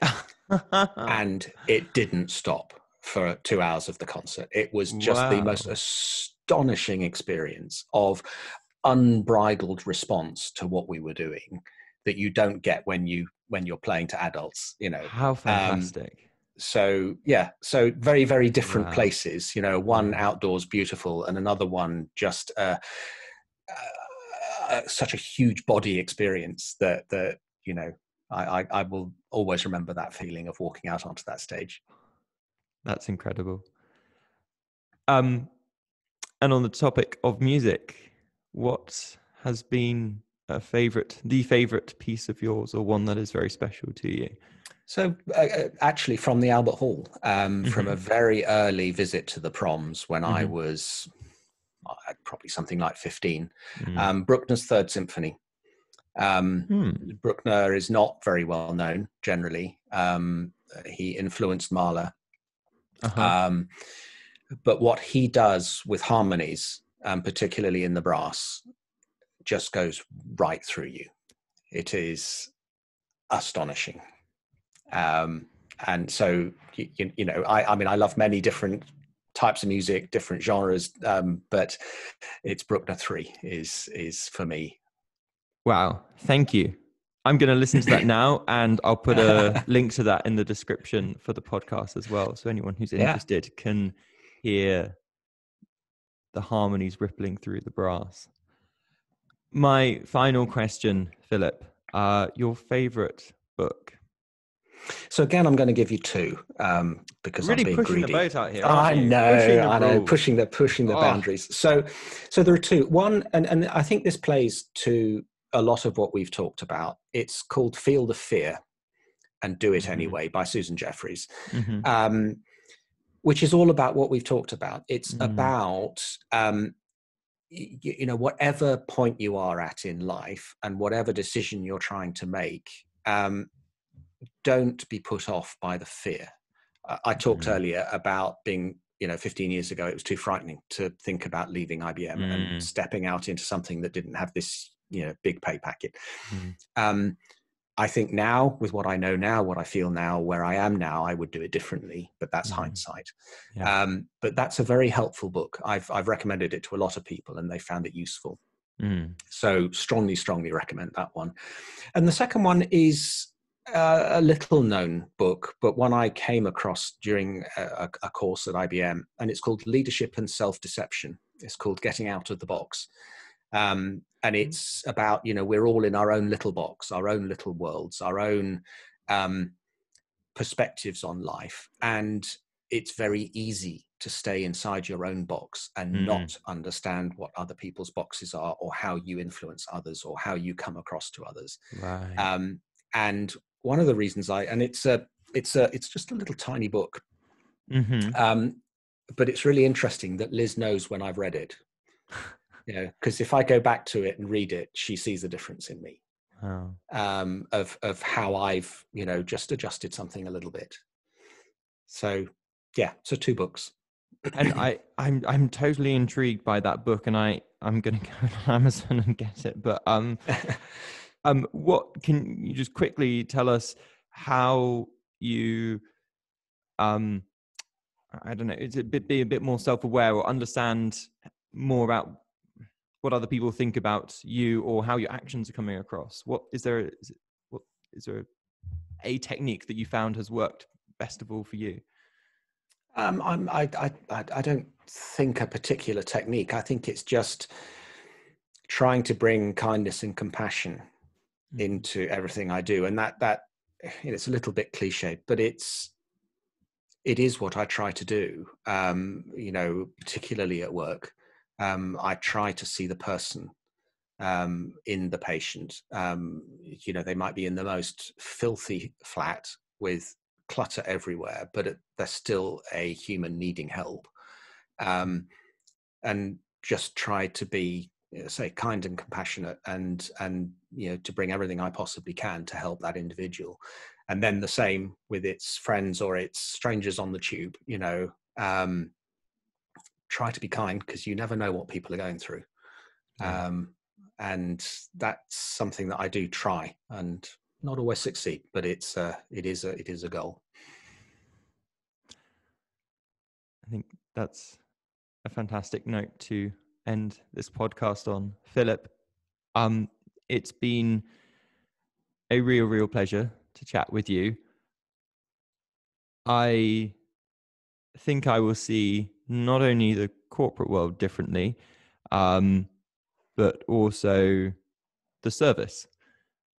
Speaker 2: and it didn't stop for two hours of the concert. It was just wow. the most astonishing experience of unbridled response to what we were doing that you don't get when you when you're playing to adults you know
Speaker 1: how um, fantastic um,
Speaker 2: so yeah so very very different wow. places you know one outdoors beautiful and another one just uh, uh, such a huge body experience that that you know I, I, I will always remember that feeling of walking out onto that stage
Speaker 1: that's incredible. Um, and on the topic of music, what has been a favorite, the favorite piece of yours, or one that is very special to you?
Speaker 2: So, uh, uh actually, from the Albert Hall, um, mm-hmm. from a mm-hmm. very early visit to the proms when mm-hmm. I was uh, probably something like 15, mm. um, Bruckner's Third Symphony. Um, hmm. Bruckner is not very well known generally. Um, he influenced Mahler uh-huh. Um, but what he does with harmonies, um, particularly in the brass, just goes right through you. It is astonishing. Um, and so, you, you know, I, I, mean, I love many different types of music, different genres, um, but it's Bruckner 3 is, is for me.
Speaker 1: Wow. Thank you. I'm going to listen to that now, and I'll put a link to that in the description for the podcast as well. So anyone who's interested yeah. can hear the harmonies rippling through the brass. My final question, Philip, uh, your favorite book?
Speaker 2: So again, I'm going to give you two um, because
Speaker 1: really
Speaker 2: I'm being
Speaker 1: pushing
Speaker 2: greedy.
Speaker 1: the boat out here.
Speaker 2: I know, I know, pushing the pushing the oh. boundaries. So, so there are two. One, and and I think this plays to a lot of what we've talked about. It's called Feel the Fear and Do It mm-hmm. Anyway by Susan Jeffers, mm-hmm. um, which is all about what we've talked about. It's mm-hmm. about, um, you, you, know, whatever point you are at in life and whatever decision you're trying to make, um, don't be put off by the fear. Uh, I talked mm-hmm. earlier about being you know 15 years ago it was too frightening to think about leaving IBM mm. and stepping out into something that didn't have this you know big pay packet mm-hmm. um, i think now with what i know now what i feel now where i am now i would do it differently but that's mm-hmm. hindsight yeah. um, but that's a very helpful book i've i've recommended it to a lot of people and they found it useful mm. so strongly strongly recommend that one and the second one is uh, a little known book, but one I came across during a, a, course at IBM, and it's called Leadership and Self Deception. It's called Getting Out of the Box. Um, and mm-hmm. it's about you know we're all in our own little box our own little worlds our own um, perspectives on life and it's very easy to stay inside your own box and mm. not understand what other people's boxes are or how you influence others or how you come across to others right. um, and one of the reasons i and it's a it's a it's just a little tiny book mm-hmm. um, but it's really interesting that liz knows when i've read it you know because if i go back to it and read it she sees a difference in me oh. um, of of how i've you know just adjusted something a little bit so yeah, so two books.
Speaker 1: and I, I'm I'm totally intrigued by that book, and I I'm gonna go on Amazon and get it. But um, um, what can you just quickly tell us how you um, I don't know, it's a bit be a bit more self aware or understand more about what other people think about you or how your actions are coming across. What is there? Is, it, what is there? A technique that you found has worked best of all for you?
Speaker 2: Um, I'm, I, I, I don't think a particular technique. I think it's just trying to bring kindness and compassion mm. into everything I do, and that that you know, it's a little bit cliche, but it's it is what I try to do. Um, you know, particularly at work, um, I try to see the person um, in the patient. Um, you know, they might be in the most filthy flat with clutter everywhere, but they're still a human needing help. Um, and just try to be, say, kind and compassionate, and and you know, to bring everything I possibly can to help that individual. And then the same with its friends or its strangers on the tube. You know, um, try to be kind because you never know what people are going through. Um, and that's something that I do try and not always succeed, but it's uh, it is a it is a goal.
Speaker 1: I think that's a fantastic note to end this podcast on, Philip. Um, it's been a real, real pleasure to chat with you. I think I will see not only the corporate world differently, um, but also the service.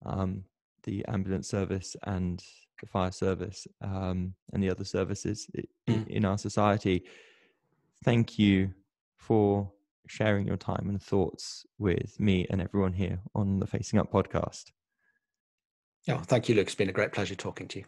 Speaker 1: Um, the ambulance service and the fire service um, and the other services in, mm. in our society. Thank you for sharing your time and thoughts with me and everyone here on the Facing Up podcast.
Speaker 2: Yeah, thank you, Luke. It's been a great pleasure talking to you.